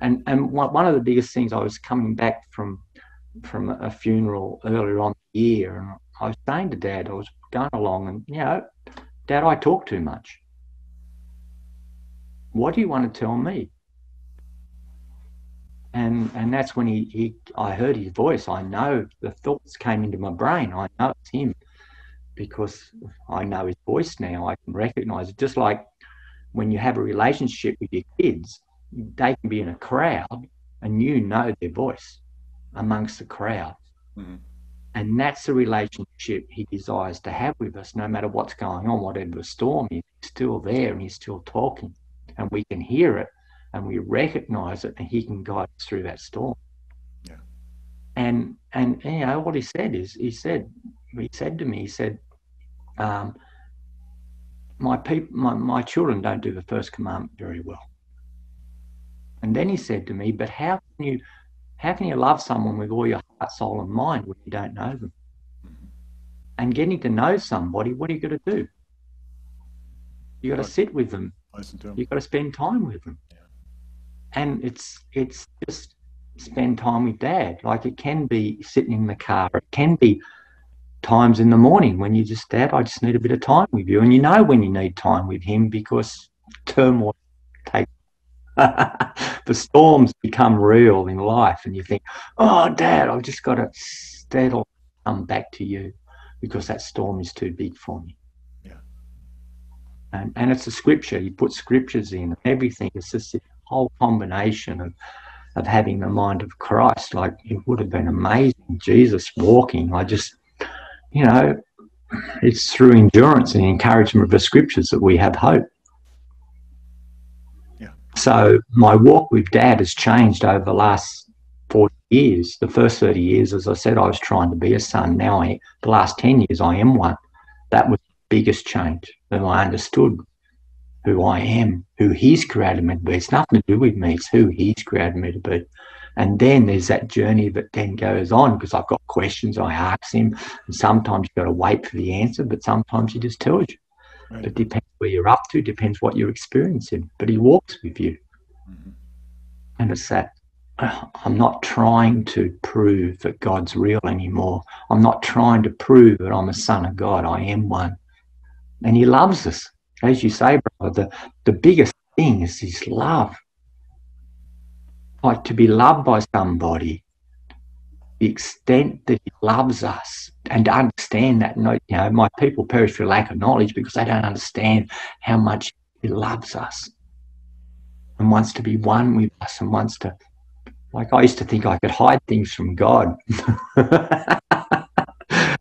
And and one of the biggest things I was coming back from from a funeral earlier on the year, and I was saying to Dad, I was going along, and you know, Dad, I talk too much. What do you want to tell me? And and that's when he, he I heard his voice. I know the thoughts came into my brain. I know it's him because I know his voice now. I can recognize it. Just like when you have a relationship with your kids, they can be in a crowd and you know their voice amongst the crowd. Mm-hmm. And that's the relationship he desires to have with us, no matter what's going on, whatever the storm is, he's still there and he's still talking. And we can hear it and we recognize it and he can guide us through that storm. Yeah. And and you know what he said is he said he said to me, he said, um, my people, my, my children don't do the first commandment very well. And then he said to me, but how can you, how can you love someone with all your heart, soul, and mind when you don't know them? And getting to know somebody, what are you going to do? You got to sit with them. Listen to him. You got to spend time with them. Yeah. And it's it's just spend time with dad. Like it can be sitting in the car. It can be times in the morning when you just dad, I just need a bit of time with you. And you know when you need time with him because turmoil takes the storms become real in life and you think, Oh dad, I've just got to settle come back to you because that storm is too big for me. Yeah. And and it's a scripture. You put scriptures in everything. It's just whole combination of of having the mind of Christ. Like it would have been amazing. Jesus walking. I just you know, it's through endurance and encouragement of the scriptures that we have hope. Yeah. So my walk with dad has changed over the last 40 years. The first 30 years, as I said, I was trying to be a son. Now, I, the last 10 years, I am one. That was the biggest change that I understood who I am, who He's created me to be. It's nothing to do with me, it's who He's created me to be. And then there's that journey that then goes on because I've got questions I ask him. And sometimes you've got to wait for the answer, but sometimes he just tells you. Right. It depends where you're up to, depends what you're experiencing. But he walks with you. Mhm. And it's that uh, I'm not trying to prove that God's real anymore. I'm not trying to prove that I'm a son of God. I am one. And he loves us. As you say, brother, the, the biggest thing is his love like to be loved by somebody, the extent that he loves us, and to understand that, no, you know, my people perish for lack of knowledge because they don't understand how much he loves us and wants to be one with us and wants to, like, I used to think I could hide things from God.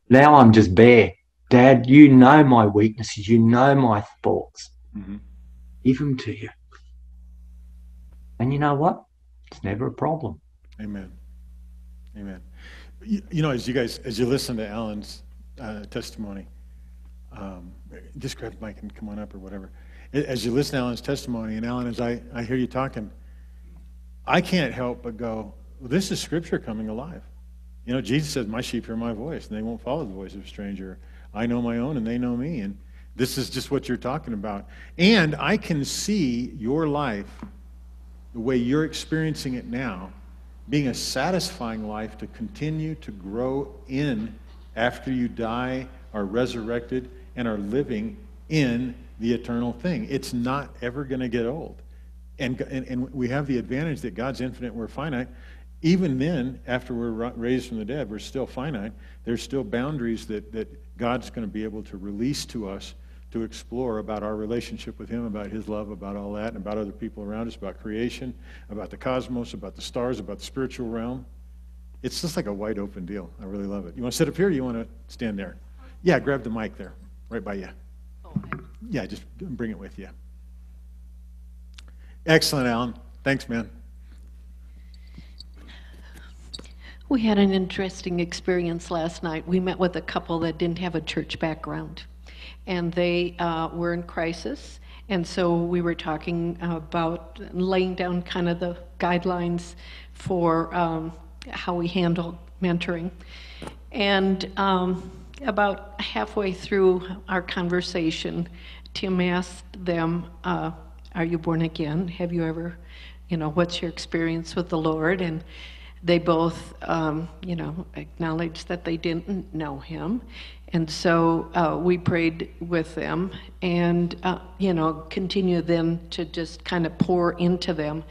now I'm just bare. Dad, you know my weaknesses, you know my faults. Mhm. Give them to you. And you know what? It's never a problem. Amen. Amen. You, you know, as you guys, as you listen to Alan's uh, testimony, um, just grab the mic and come on up or whatever. As you listen to Alan's testimony, and Alan, as I, I hear you talking, I can't help but go, well, this is Scripture coming alive. You know, Jesus says, My sheep hear my voice, and they won't follow the voice of a stranger. I know my own, and they know me. And this is just what you're talking about. And I can see your life, the way you're experiencing it now, being a satisfying life to continue to grow in after you die, are resurrected, and are living in the eternal thing. It's not ever going to get old. And, and, and we have the advantage that God's infinite, we're finite. Even then, after we're raised from the dead, we're still finite. There's still boundaries that, that God's going to be able to release to us to explore about our relationship with Him, about His love, about all that, and about other people around us, about creation, about the cosmos, about the stars, about the spiritual realm. It's just like a wide open deal. I really love it. You want to sit up here or you want to stand there? Yeah, grab the mic there, right by you. Oh, yeah, just bring it with you. Excellent, Alan. Thanks, man. We had an interesting experience last night. We met with a couple that didn't have a church background, and they uh, were in crisis. And so we were talking about laying down kind of the guidelines for um, how we handle mentoring. And um, about halfway through our conversation, Tim asked them, uh, Are you born again? Have you ever, you know, what's your experience with the Lord? And they both, um, you know, acknowledged that they didn't know him. And so uh, we prayed with them and, uh, you know, continue then to just kind of pour into them.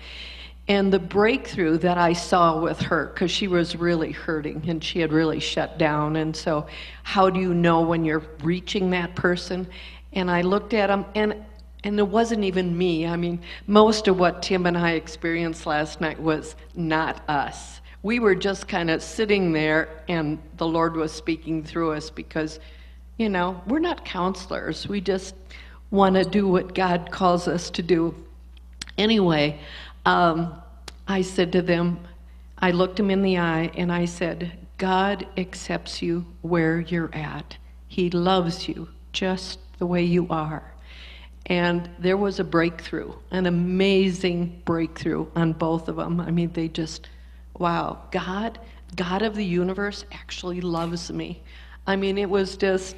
And the breakthrough that I saw with her, because she was really hurting and she had really shut down. And so, how do you know when you're reaching that person? And I looked at him, and and it wasn't even me. I mean, most of what Tim and I experienced last night was not us. We were just kind of sitting there, and the Lord was speaking through us because, you know, we're not counselors. We just want to do what God calls us to do. Anyway, um, I said to them, I looked him in the eye and I said, God accepts you where you're at. He loves you just the way you are. And there was a breakthrough, an amazing breakthrough on both of them. I mean, they just, wow, God, God of the universe actually loves me. I mean, it was just,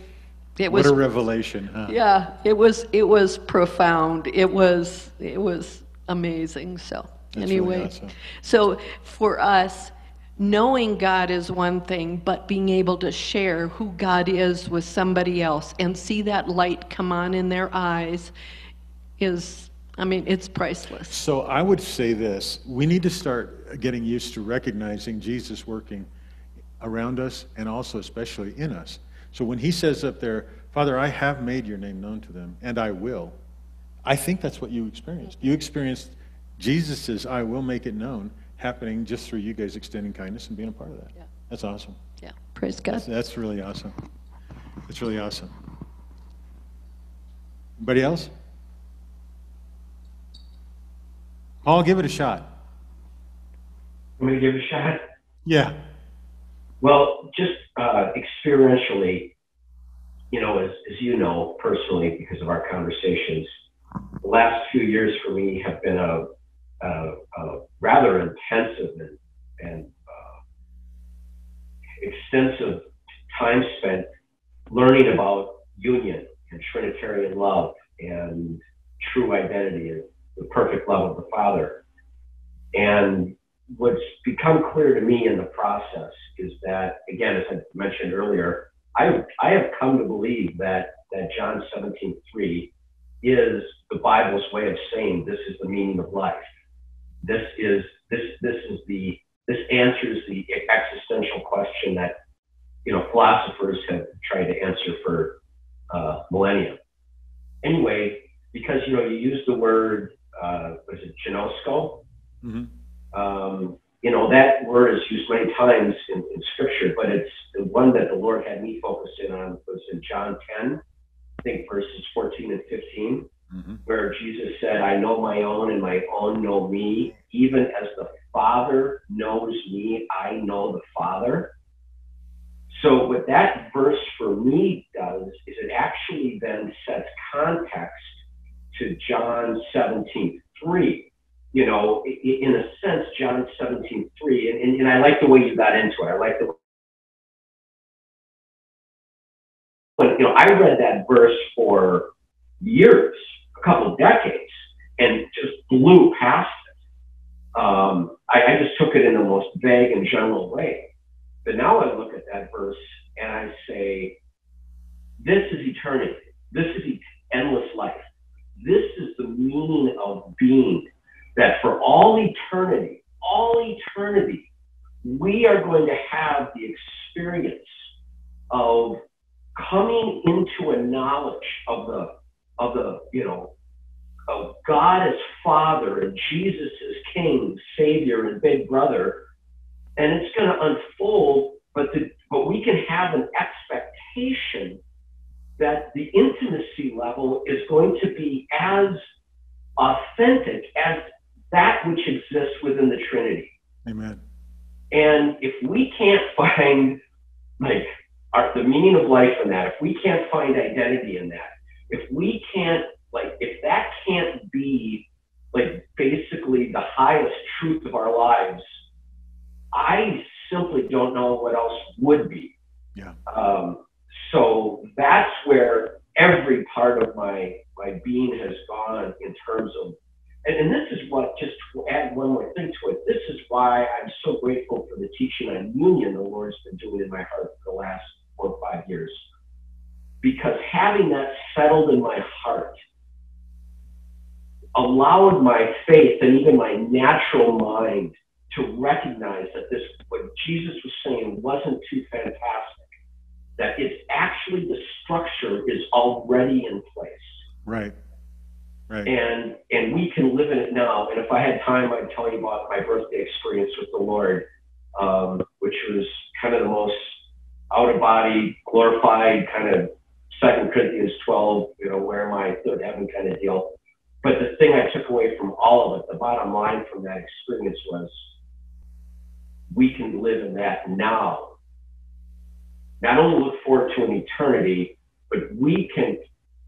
it was. What a revelation, huh? yeah, it was it was profound. It was it was amazing. So That's really anyway, awesome. so for us, knowing God is one thing, but being able to share who God is with somebody else and see that light come on in their eyes is, I mean, it's priceless. So I would say this we need to start getting used to recognizing Jesus working around us and also, especially in us. So when he says up there, Father, I have made your name known to them, and I will, I think that's what you experienced. You experienced Jesus' I will make it known happening just through you guys extending kindness and being a part of that. Yeah. That's awesome. Yeah, praise God. That's, that's really awesome. That's really awesome. Anybody else? Paul, give it a shot. I'm going to give it a shot. Yeah. Well, just uh, experientially, you know, as, as you know personally, because of our conversations, the last few years for me have been a, a, a rather intensive and, and uh, extensive time spent learning about union and Trinitarian love and true identity and the perfect love of the Father. And what's become clear to me in the process is that, again, as I mentioned earlier, I, I have come to believe that, that John 17, 3 is the Bible's way of saying this is the meaning of life. This is this this is the this answers the existential question that you know philosophers have tried to answer for uh, millennia. Anyway, because you know you use the word uh, was it ginosko? hmm Um, you know that word is used many times in, in Scripture, but it's the one that the Lord had me focus in on was in John 10, I think verses 14 and 15 hmm where Jesus said, I know my own and my own know me. Even as the Father knows me, I know the Father. So, what that verse for me does is it actually then sets context to John 17 3. You know, in a sense, John 17 3, and, and, and I like the way you got into it. I like the but you know, I read that verse for years, a couple decades, and just blew past it. Um, I, I just took it in the most vague and general way. But now I look at that verse and I say, this is eternity. This is endless life. This is the meaning of being. That for all eternity, all eternity, we are going to have the experience of coming into a knowledge of the of the you know of God as Father and Jesus as King, Savior, and Big Brother, and it's going to unfold. But the, but we can have an expectation that the intimacy level is going to be as authentic as that which exists within the Trinity. Amen. And if we can't find like our, the meaning of life in that, if we can't find identity in that, if we can't like if that can't be like basically the highest truth of our lives, I simply don't know what else would be. Yeah. Um, so that's where every part of my my being has gone in terms of and, and this is what just to add one more thing to it this is why i'm so grateful for the teaching on union the lord's been doing in my heart for the last four or five years because having that settled in my heart allowed my faith and even my natural mind to recognize that this what jesus was saying wasn't too fantastic that it's actually the structure is already in place Right. Right. and and we can live in it now. And if I had time, I'd tell you about my birthday experience with the Lord, um, which was kind of the most out of body, glorified kind of Second Corinthians 12, you know, where am I, third heaven kind of deal. But the thing I took away from all of it, the bottom line from that experience was we can live in that now. Not only look forward to an eternity, but we can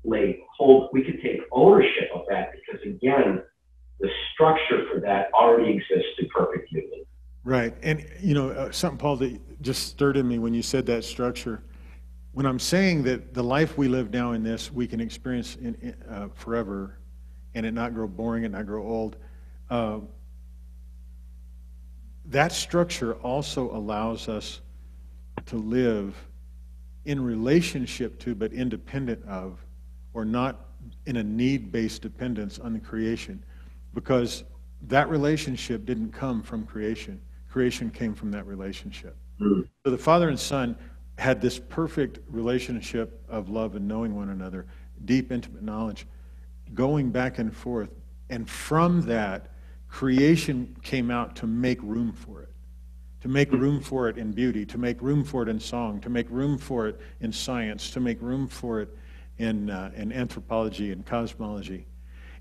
lay hold, we could take ownership of that because again, the structure for that already exists in perfect union. Right. And, you know, uh, something, Paul, that just stirred in me when you said that structure. When I'm saying that the life we live now in this, we can experience in, in, uh, forever and it not grow boring and not grow old, uh, that structure also allows us to live in relationship to, but independent of, or not in a need based dependence on the creation. Because that relationship didn't come from creation, creation came from that relationship. Mm. So the Father and Son had this perfect relationship of love and knowing one another, deep, intimate knowledge, going back and forth. And from that, creation came out to make room for it, to make room for it in beauty, to make room for it in song, to make room for it in science, to make room for it in, uh, in anthropology and cosmology.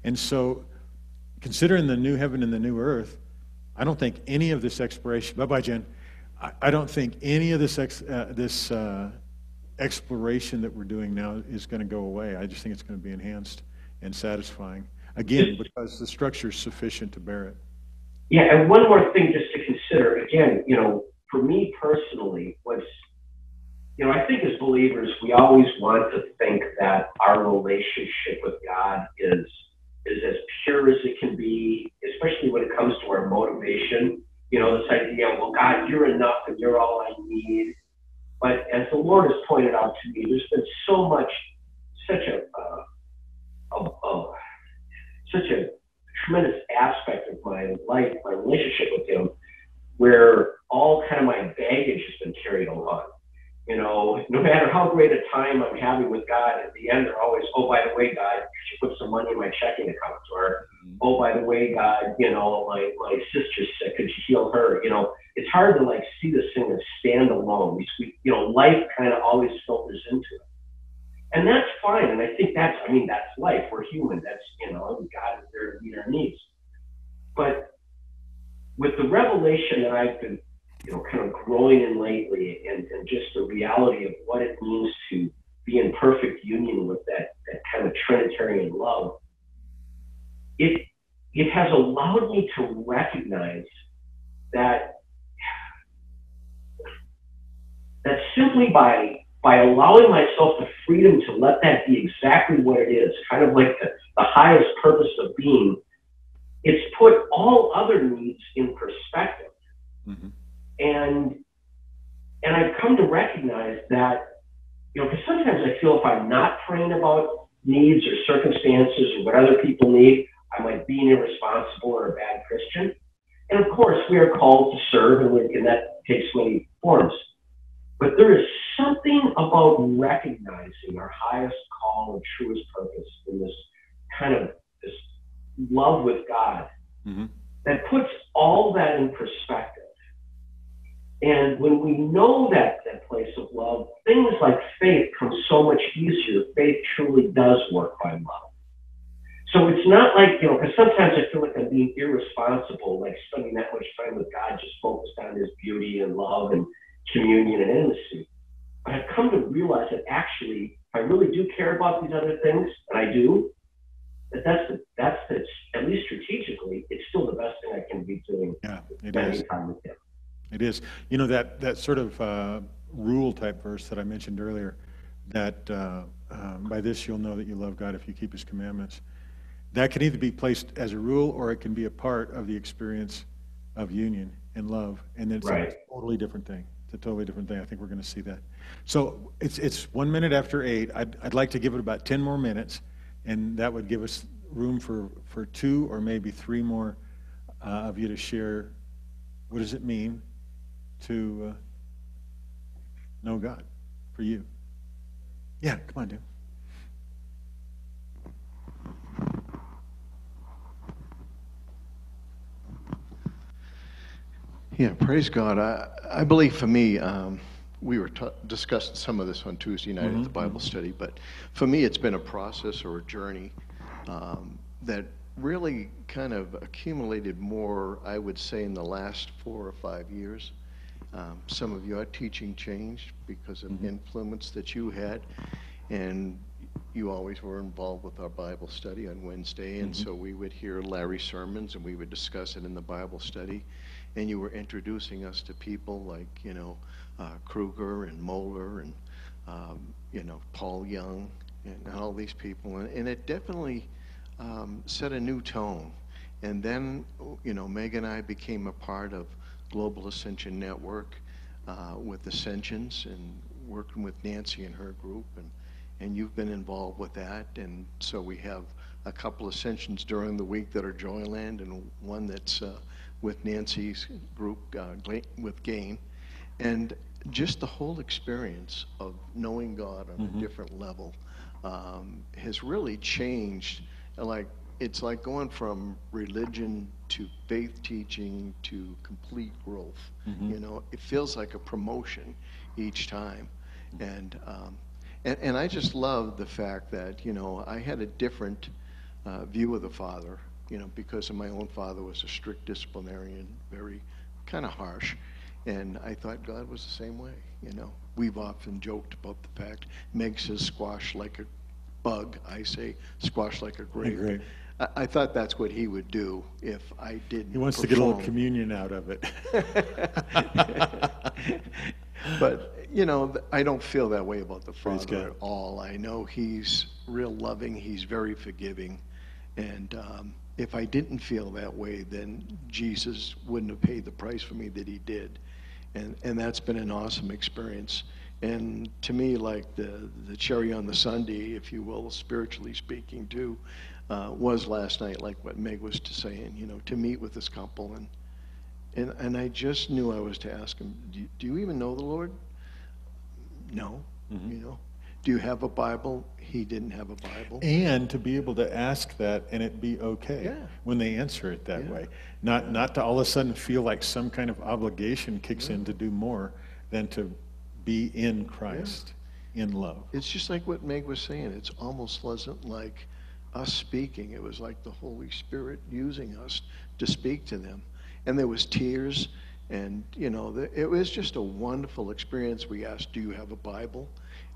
And so, considering the new heaven and the new earth, I don't think any of this exploration, bye bye, Jen. I, I don't think any of this, ex, uh, this uh, exploration that we're doing now is going to go away. I just think it's going to be enhanced and satisfying. Again, because the structure is sufficient to bear it. Yeah, and one more thing just to consider. Again, you know, for me personally, what's you know, I think as believers, we always want to think that our relationship with God is is as pure as it can be, especially when it comes to our motivation. You know, this idea, well, God, you're enough and you're all I need. But as the Lord has pointed out to me, there's been so much, such a, uh, a, a such a tremendous aspect of my life, my relationship with Him, where all kind of my baggage has been carried along. You know, no matter how great a time I'm having with God, at the end they're always, oh, by the way, God, you should put some money in my checking account. Or, mm-hmm. oh, by the way, God, you know, my, my sister's sick. Could you heal her? You know, it's hard to like see this thing as standalone. We, we, you know, life kind of always filters into it. And that's fine. And I think that's, I mean, that's life. We're human. That's, you know, God is there to meet our needs. But with the revelation that I've been you know, kind of growing in lately and, and just the reality of what it means to be in perfect union with that, that kind of Trinitarian love, it, it has allowed me to recognize that, that simply by, by allowing myself the freedom to let that be exactly what it is, kind of like the, the highest purpose of being, it's put all other needs in perspective. Mm-hmm and and I've come to recognize that you know because sometimes I feel if I'm not praying about needs or circumstances or what other people need, I might be an irresponsible or a bad Christian. And of course, we are called to serve, and, we, and that takes many forms. But there is something about recognizing our highest call and truest purpose in this kind of this love with God mm-hmm. that puts all that in perspective. And when we know that, that place of love, things like faith come so much easier. Faith truly does work by love. So it's not like, you know, because sometimes I feel like I'm being irresponsible, like spending that much time with God just focused on his beauty and love and communion and intimacy. But I've come to realize that actually, if I really do care about these other things, and I do, that that's the, that's the, at least strategically, it's still the best thing I can be doing. Yeah, spending is. time with him. It is. You know, that, that sort of uh, rule type verse that I mentioned earlier, that uh, um, by this you'll know that you love God if you keep his commandments. That can either be placed as a rule or it can be a part of the experience of union and love. And then it's Right. a totally different thing. It's a totally different thing. I think we're going to see that. So it's, it's one minute after eight. I'd, I'd like to give it about 10 more minutes, and that would give us room for, for two or maybe three more uh, of you to share what does it mean to uh, know God for you. Yeah, come on, dude. Yeah, praise God. I, I believe for me, um, we were t- discussing some of this on Tuesday night at the Bible study, but for me, it's been a process or a journey um, that really kind of accumulated more, I would say, in the last four or five years. Um, some of your teaching changed because of influence that you had, and you always were involved with our Bible study on Wednesday, and so we would hear Larry's sermons and we would discuss it in the Bible study. and you were introducing us to people like, you know, uh, Kruger and Moeller and, um, you know, Paul Young and all these people. And, and it definitely um, set a new tone. And then, you know, Meg and I became a part of Global Ascension Network uh, with Ascensions and working with Nancy and her group. And, and you've been involved with that. And so we have a couple ascensions during the week that are Joyland and one that's uh, with Nancy's group uh, with Gain. And just the whole experience of knowing God on Mhm. a different level um, has really changed. Like it's like going from religion to faith teaching to complete growth. Mhm. You know, it feels like a promotion each time, and um, and, and I just love the fact that you know I had a different uh, view of the father. You know, because of my own father was a strict disciplinarian, very kind of harsh. And I thought God was the same way, you know. We've often joked about the fact Meg says squash like a bug. I say squash like a grape. grape. I, I thought that's what he would do if I didn't. He wants to get a little perform. communion out of it. but you know, th- I don't feel that way about the Praise Father God. at all. I know He's real loving. He's very forgiving, and um, if I didn't feel that way, then Jesus wouldn't have paid the price for me that He did, and and that's been an awesome experience. And to me, like the the cherry on the sundae, if you will, spiritually speaking, too, uh, was last night, like what Meg was to saying. You know, to meet with this couple and. And, and I just knew I was to ask him, do you, do you even know the Lord? No. Mhm. You know, do you have a Bible? He didn't have a Bible. And to be able to ask that and it be okay Yeah. when they answer it that Yeah. way. Not, not to all of a sudden feel like some kind of obligation kicks in to do more than to be in Christ, in love. It's just like what Meg was saying. It's almost wasn't like us speaking. It was like the Holy Spirit using us to speak to them. And there was tears, and you know, the, it was just a wonderful experience. We asked, "Do you have a Bible?"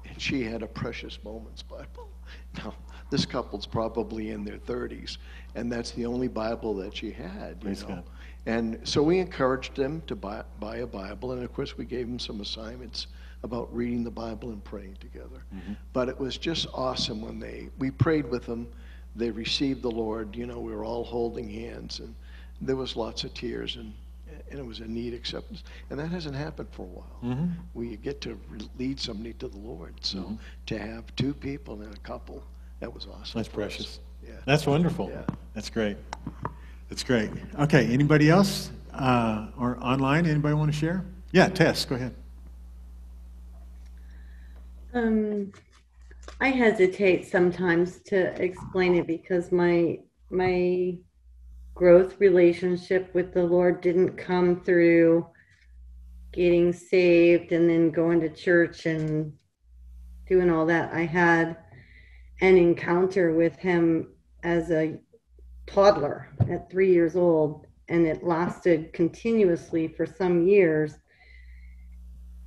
And she had a Precious Moments Bible. Now, this couple's probably in their 30s, and that's the only Bible that she had. You Praise know. God. And so we encouraged them to buy, buy a Bible, and of course, we gave them some assignments about reading the Bible and praying together. Mm-hmm. But it was just awesome when they, we prayed with them, they received the Lord, you know, we were all holding hands, and there was lots of tears, and, and it was a neat acceptance. And that hasn't happened for a while. Mhm. We get to lead somebody to the Lord. So Mm-hmm. to have two people and a couple, that was awesome. That's for us. precious. Yeah. That's wonderful. Yeah. That's great. That's great. Okay, anybody else? Uh, or online, anybody want to share? Yeah, Tess, go ahead. Um, I hesitate sometimes to explain it because my my growth relationship with the Lord didn't come through getting saved and then going to church and doing all that. I had an encounter with him as a toddler at three years old, and it lasted continuously for some years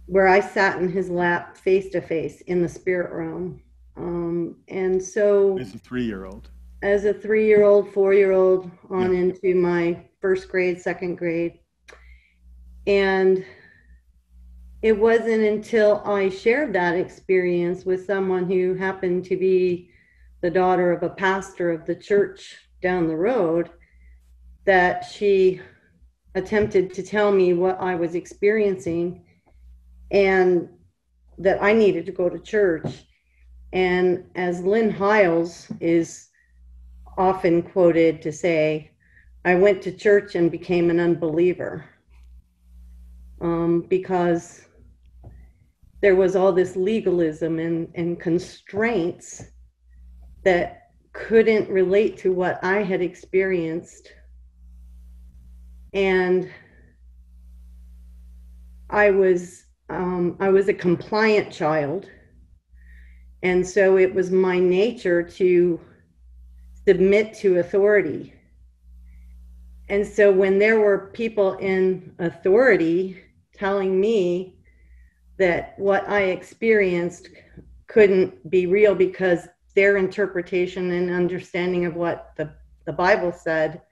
where I sat in his lap face to face in the spirit realm. Um, and so, As a three-year-old. as a three year old, four year old, on into my first grade, second grade. And it wasn't until I shared that experience with someone who happened to be the daughter of a pastor of the church down the road that she attempted to tell me what I was experiencing and that I needed to go to church. And as Lynn Hiles is often quoted to say, I went to church and became an unbeliever um, because there was all this legalism and, and constraints that couldn't relate to what I had experienced. And I was um, I was a compliant child, and so it was my nature to submit to authority. And so when there were people in authority telling me that what I experienced couldn't be real because their interpretation and understanding of what the, the Bible said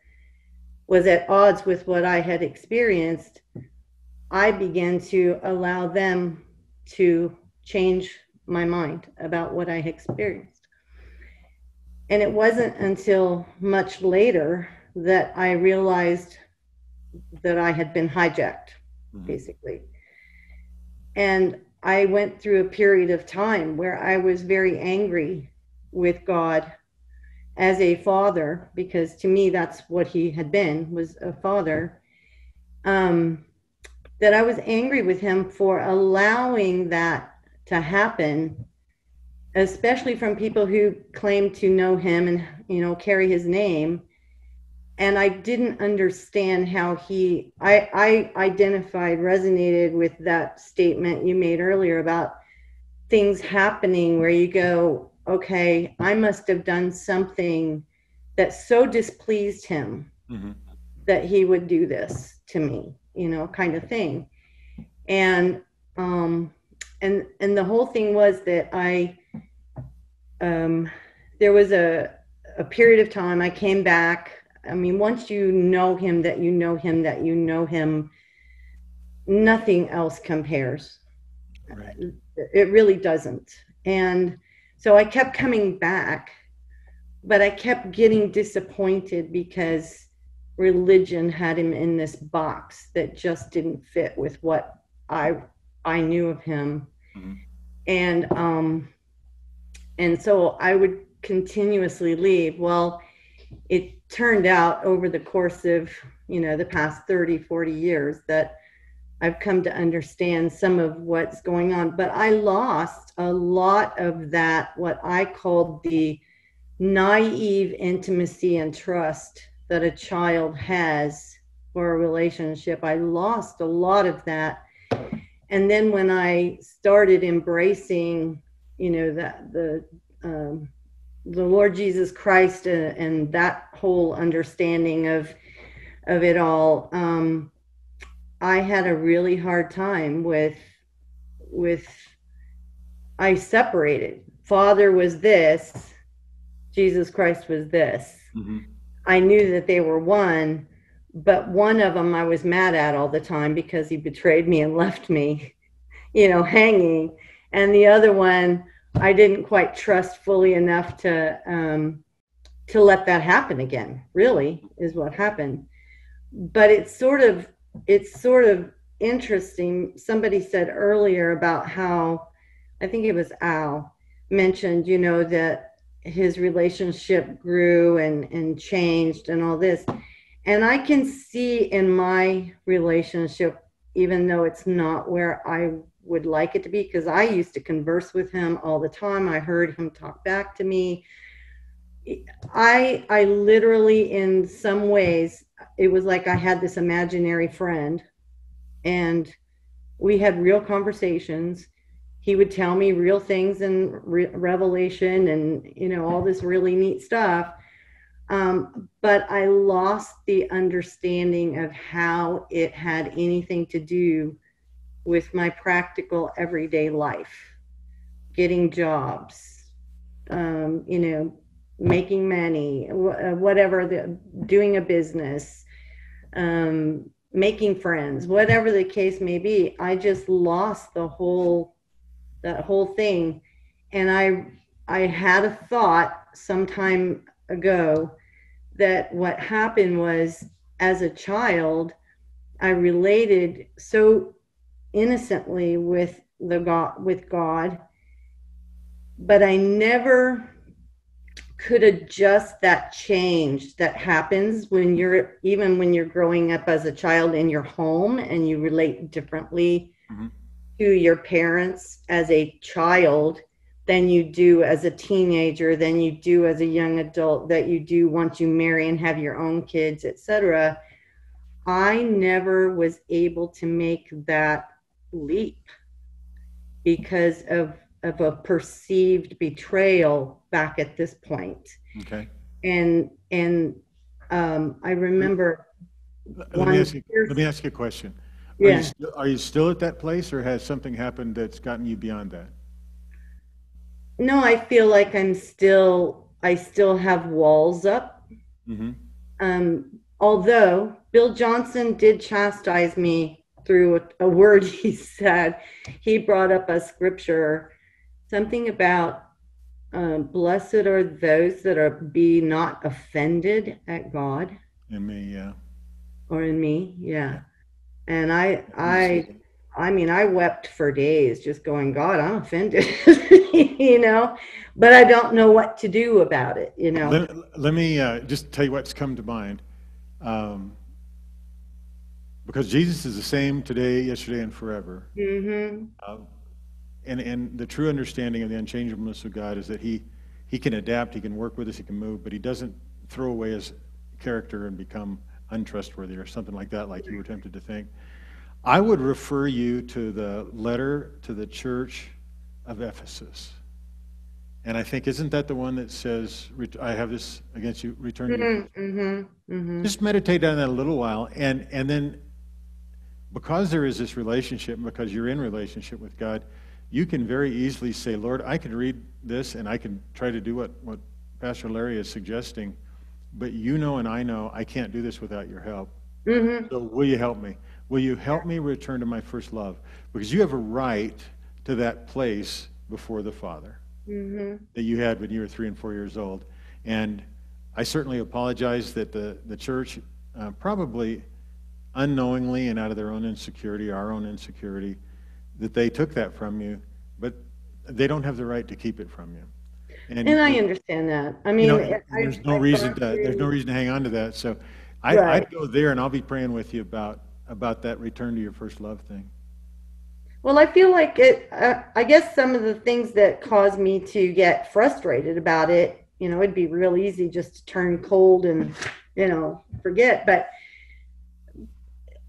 was at odds with what I had experienced, I began to allow them to change my mind about what I experienced. And it wasn't until much later that I realized that I had been hijacked, Mhm. basically. And I went through a period of time where I was very angry with God as a father, because to me that's what he had been, was a father. Um, that I was angry with him for allowing that to happen, especially from people who claim to know him and you know carry his name. And I didn't understand how he I I identified, resonated with that statement you made earlier about things happening where you go, okay, I must have done something that so displeased him Mhm. that he would do this to me, you know, kind of thing. And um and and the whole thing was that I um there was a a period of time I came back. I mean, once you know him that you know him that you know him, nothing else compares Right. it really doesn't and so i kept coming back but i kept getting disappointed because religion had him in this box that just didn't fit with what i i knew of him Mhm. and um and so i would continuously leave well it turned out over the course of you know the past 30 40 years that I've come to understand some of what's going on, but I lost a lot of that, what I called the naive intimacy and trust that a child has for a relationship. I lost a lot of that. And then when I started embracing, you know, that the, um, the Lord Jesus Christ and, and that whole understanding of, of it all, um, I had a really hard time with with I separated. Father was this, Jesus Christ was this. Mhm. I knew that they were one, but one of them I was mad at all the time because he betrayed me and left me, you know, hanging. And the other one I didn't quite trust fully enough to um, to let that happen again. Really, is what happened. But it's sort of it's sort of interesting. Somebody said earlier about how, I think it was Al, mentioned, you know, that his relationship grew and, and changed and all this. And I can see in my relationship, even though it's not where I would like it to be, because I used to converse with him all the time. I heard him talk back to me. I I literally in some ways it was like I had this imaginary friend and we had real conversations. He would tell me real things and re- Revelation and, you know, all this really neat stuff. Um, but I lost the understanding of how it had anything to do with my practical everyday life, getting jobs, um, you know, making money, whatever, the, doing a business, um, making friends, whatever the case may be. I just lost the whole, that whole thing. And I, I had a thought some time ago that what happened was as a child, I related so innocently with the God, with God, but I never could adjust that change that happens when you're even when you're growing up as a child in your home and you relate differently Mhm. to your parents as a child than you do as a teenager than you do as a young adult that you do once you marry and have your own kids etc i never was able to make that leap because of of a perceived betrayal back at this point Okay. and and um i remember Let me ask you, year- let me ask you a question. Are you, yeah are you still at that place or has something happened that's gotten you beyond that? No i feel like i'm still i still have walls up. Hmm um although Bill Johnson did chastise me through a, a word he said, he brought up a scripture, something about uh, blessed are those that are be not offended at God. In me, yeah. or in me, yeah. And I, I, I mean, I wept for days, just going, God, I'm offended, you know, but I don't know what to do about it, you know. Let, let me uh, just tell you what's come to mind. Um, because Jesus is the same today, yesterday, and forever. Mm-hmm. Uh, and, and the true understanding of the unchangeableness of God is that he, he can adapt, he can work with us, he can move, but he doesn't throw away his character and become untrustworthy or something like that, like you were tempted to think. I would refer you to the letter to the church of Ephesus. And I think, isn't that the one that says, I have this against you, return to your hmm hmm just meditate on that a little while and and then because there is this relationship because you're in relationship with god you can very easily say lord i can read this and i can try to do what what pastor larry is suggesting but you know and i know i can't do this without your help. Hmm so will you help me will you help me return to my first love because you have a right to that place before the father hmm that you had when you were three and four years old. And I certainly apologize that the, the church, uh, probably unknowingly and out of their own insecurity, our own insecurity, that they took that from you, but they don't have the right to keep it from you. And I understand that. I mean, you know, I- there's no I've reason gone to, there's no reason to hang on to that. So I, Right. I'd go there and I'll be praying with you about, about that return to your first love thing. Well, I feel like it, uh, I guess some of the things that caused me to get frustrated about it, you know, it'd be real easy just to turn cold and, you know, forget. But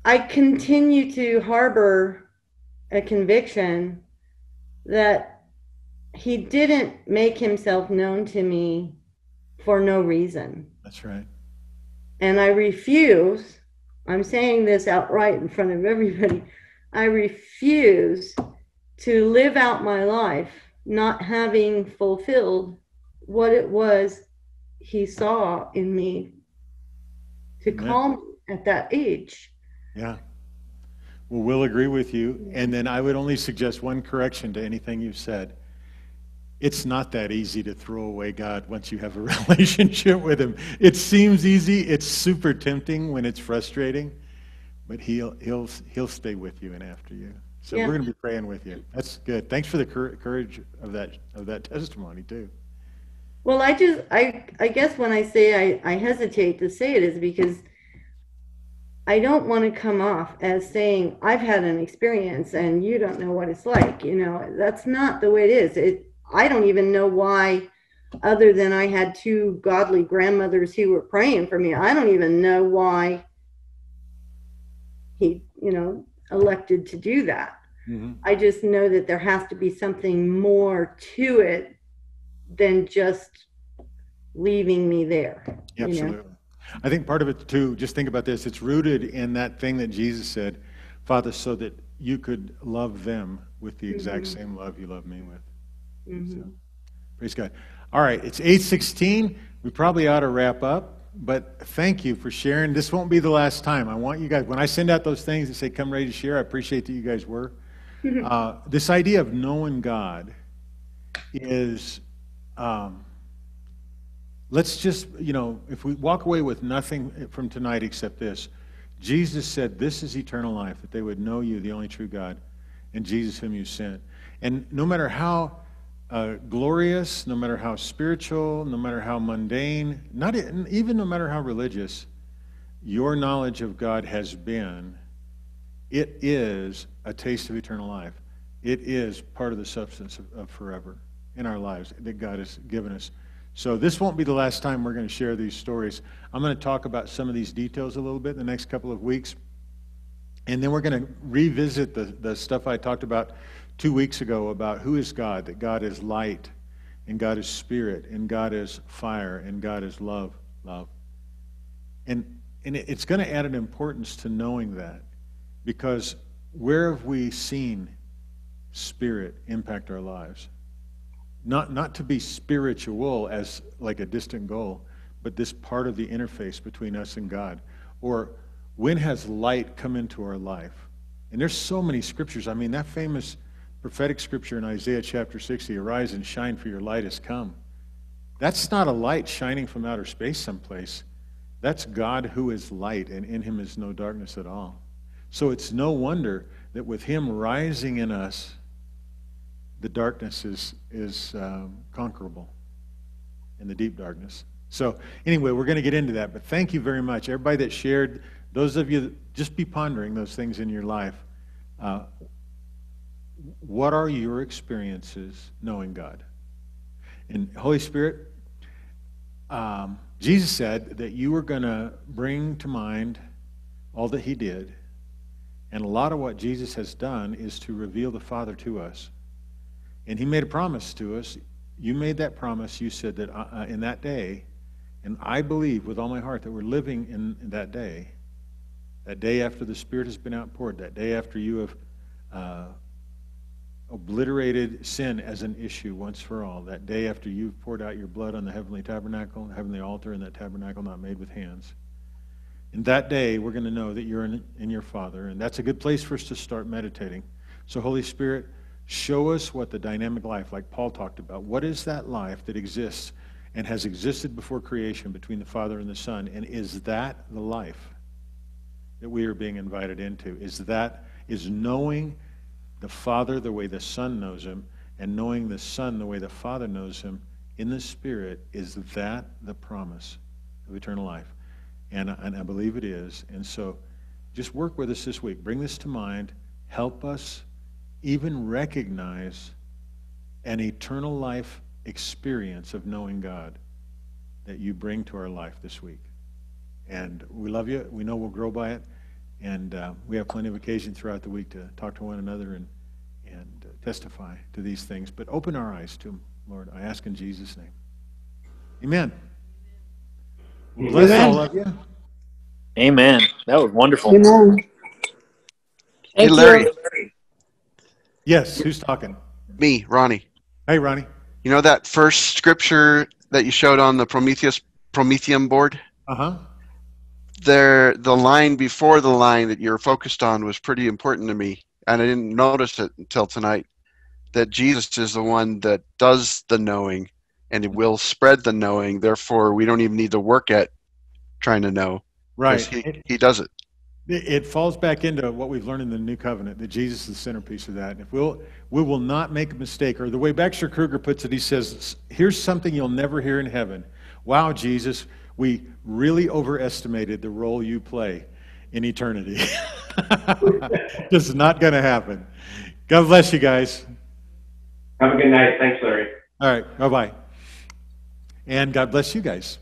I continue to harbor a conviction that he didn't make himself known to me for no reason. That's right. And I refuse, I'm saying this outright in front of everybody, I refuse to live out my life not having fulfilled what it was he saw in me to Yeah. call me at that age. Yeah. Well, we'll agree with you. And then I would only suggest one correction to anything you've said. It's not that easy to throw away God once you have a relationship with Him. It seems easy. It's super tempting when it's frustrating, but He'll He'll He'll stay with you and after you. So Yeah. we're going to be praying with you. That's good. Thanks for the courage of that of that testimony too. Well, I just, I, I guess when I say I, I hesitate to say it is because I don't want to come off as saying I've had an experience and you don't know what it's like. You know, that's not the way it is. It, I don't even know why, other than I had two godly grandmothers who were praying for me. I don't even know why he, you know, elected to do that. I just know that there has to be something more to it than just leaving me there. you know? Absolutely. I think part of it too, just think about this, it's rooted in that thing that Jesus said, Father, so that you could love them with the exact Mm-hmm. same love you love me with. Mhm. So, praise God. All right, it's 8:16. We probably ought to wrap up, but thank you for sharing. This won't be the last time. I want you guys when I send out those things that say come ready to share, I appreciate that you guys were. Uh, this idea of knowing God is um, let's just, you know, if we walk away with nothing from tonight except this Jesus said, This is eternal life, that they would know you, the only true God, and Jesus, whom you sent. And no matter how uh, glorious, no matter how spiritual, no matter how mundane, not even no matter how religious, your knowledge of God has been, it is a taste of eternal life. It is part of the substance of, of forever in our lives that God has given us. So this won't be the last time we're going to share these stories. I'm going to talk about some of these details a little bit in the next couple of weeks. And then we're going to revisit the, the stuff I talked about two weeks ago about who is God, that God is light, and God is spirit, and God is fire, and God is love, love. And, and it's going to add an importance to knowing that because where have we seen spirit impact our lives? Not, not to be spiritual as like a distant goal, but this part of the interface between us and God. Or when has light come into our life? And there's so many scriptures. I mean, that famous prophetic scripture in Isaiah chapter 60 Arise and shine, for your light has come. That's not a light shining from outer space someplace. That's God who is light, and in him is no darkness at all. So it's no wonder that with him rising in us, the darkness is, is um, conquerable in the deep darkness. So, anyway, we're going to get into that, but thank you very much. Everybody that shared, those of you, just be pondering those things in your life. Uh, what are your experiences knowing God? And Holy Spirit, um, Jesus said that you were going to bring to mind all that He did. And a lot of what Jesus has done is to reveal the Father to us. And He made a promise to us. You made that promise. You said that uh, uh in that day, and I believe with all my heart that we're living in, that day, that day after the Spirit has been outpoured, that day after you have uh, obliterated sin as an issue once for all, that day after you've poured out your blood on the heavenly tabernacle, the heavenly altar, and that tabernacle not made with hands. In that day, we're going to know that you're in, in your Father, and that's a good place for us to start meditating. So, Holy Spirit, show us what the dynamic life, like Paul talked about, what is that life that exists and has existed before creation between the Father and the Son, and is that the life that we are being invited into? Is that, is knowing the Father the way the Son knows him, and knowing the Son the way the Father knows him in the Spirit, is that the promise of eternal life? And, and I believe it is. And so just work with us this week. Bring this to mind. Help us even recognize an eternal life experience of knowing God that you bring to our life this week. And we love you. We know we'll grow by it. And uh, we have plenty of occasion throughout the week to talk to one another and, and uh, testify to these things. But open our eyes to them, Lord. I ask in Jesus' name. Amen. Bless Amen. all of you. Amen. That was wonderful. Amen. Hey, Larry. Yes, who's talking? me, Ronnie. Hey, Ronnie. You know that first scripture that you showed on the Prometheus Promethean board? Uh huh. There, the line before the line that you're focused on was pretty important to me, and I didn't notice it until tonight. That Jesus is the one that does the knowing, and it will spread the knowing. Therefore, we don't even need to work at trying to know Right. He, It, he does it. it falls back into what we've learned in the new covenant that Jesus is the centerpiece of that. And if we'll, we will not make a mistake, or the way Baxter Kruger puts it, he says, Here's something you'll never hear in heaven. Wow, Jesus, we really overestimated the role you play in eternity. this is not going to happen. God bless you guys. Have a good night. Thanks, Larry. All right, bye bye. And God bless you guys.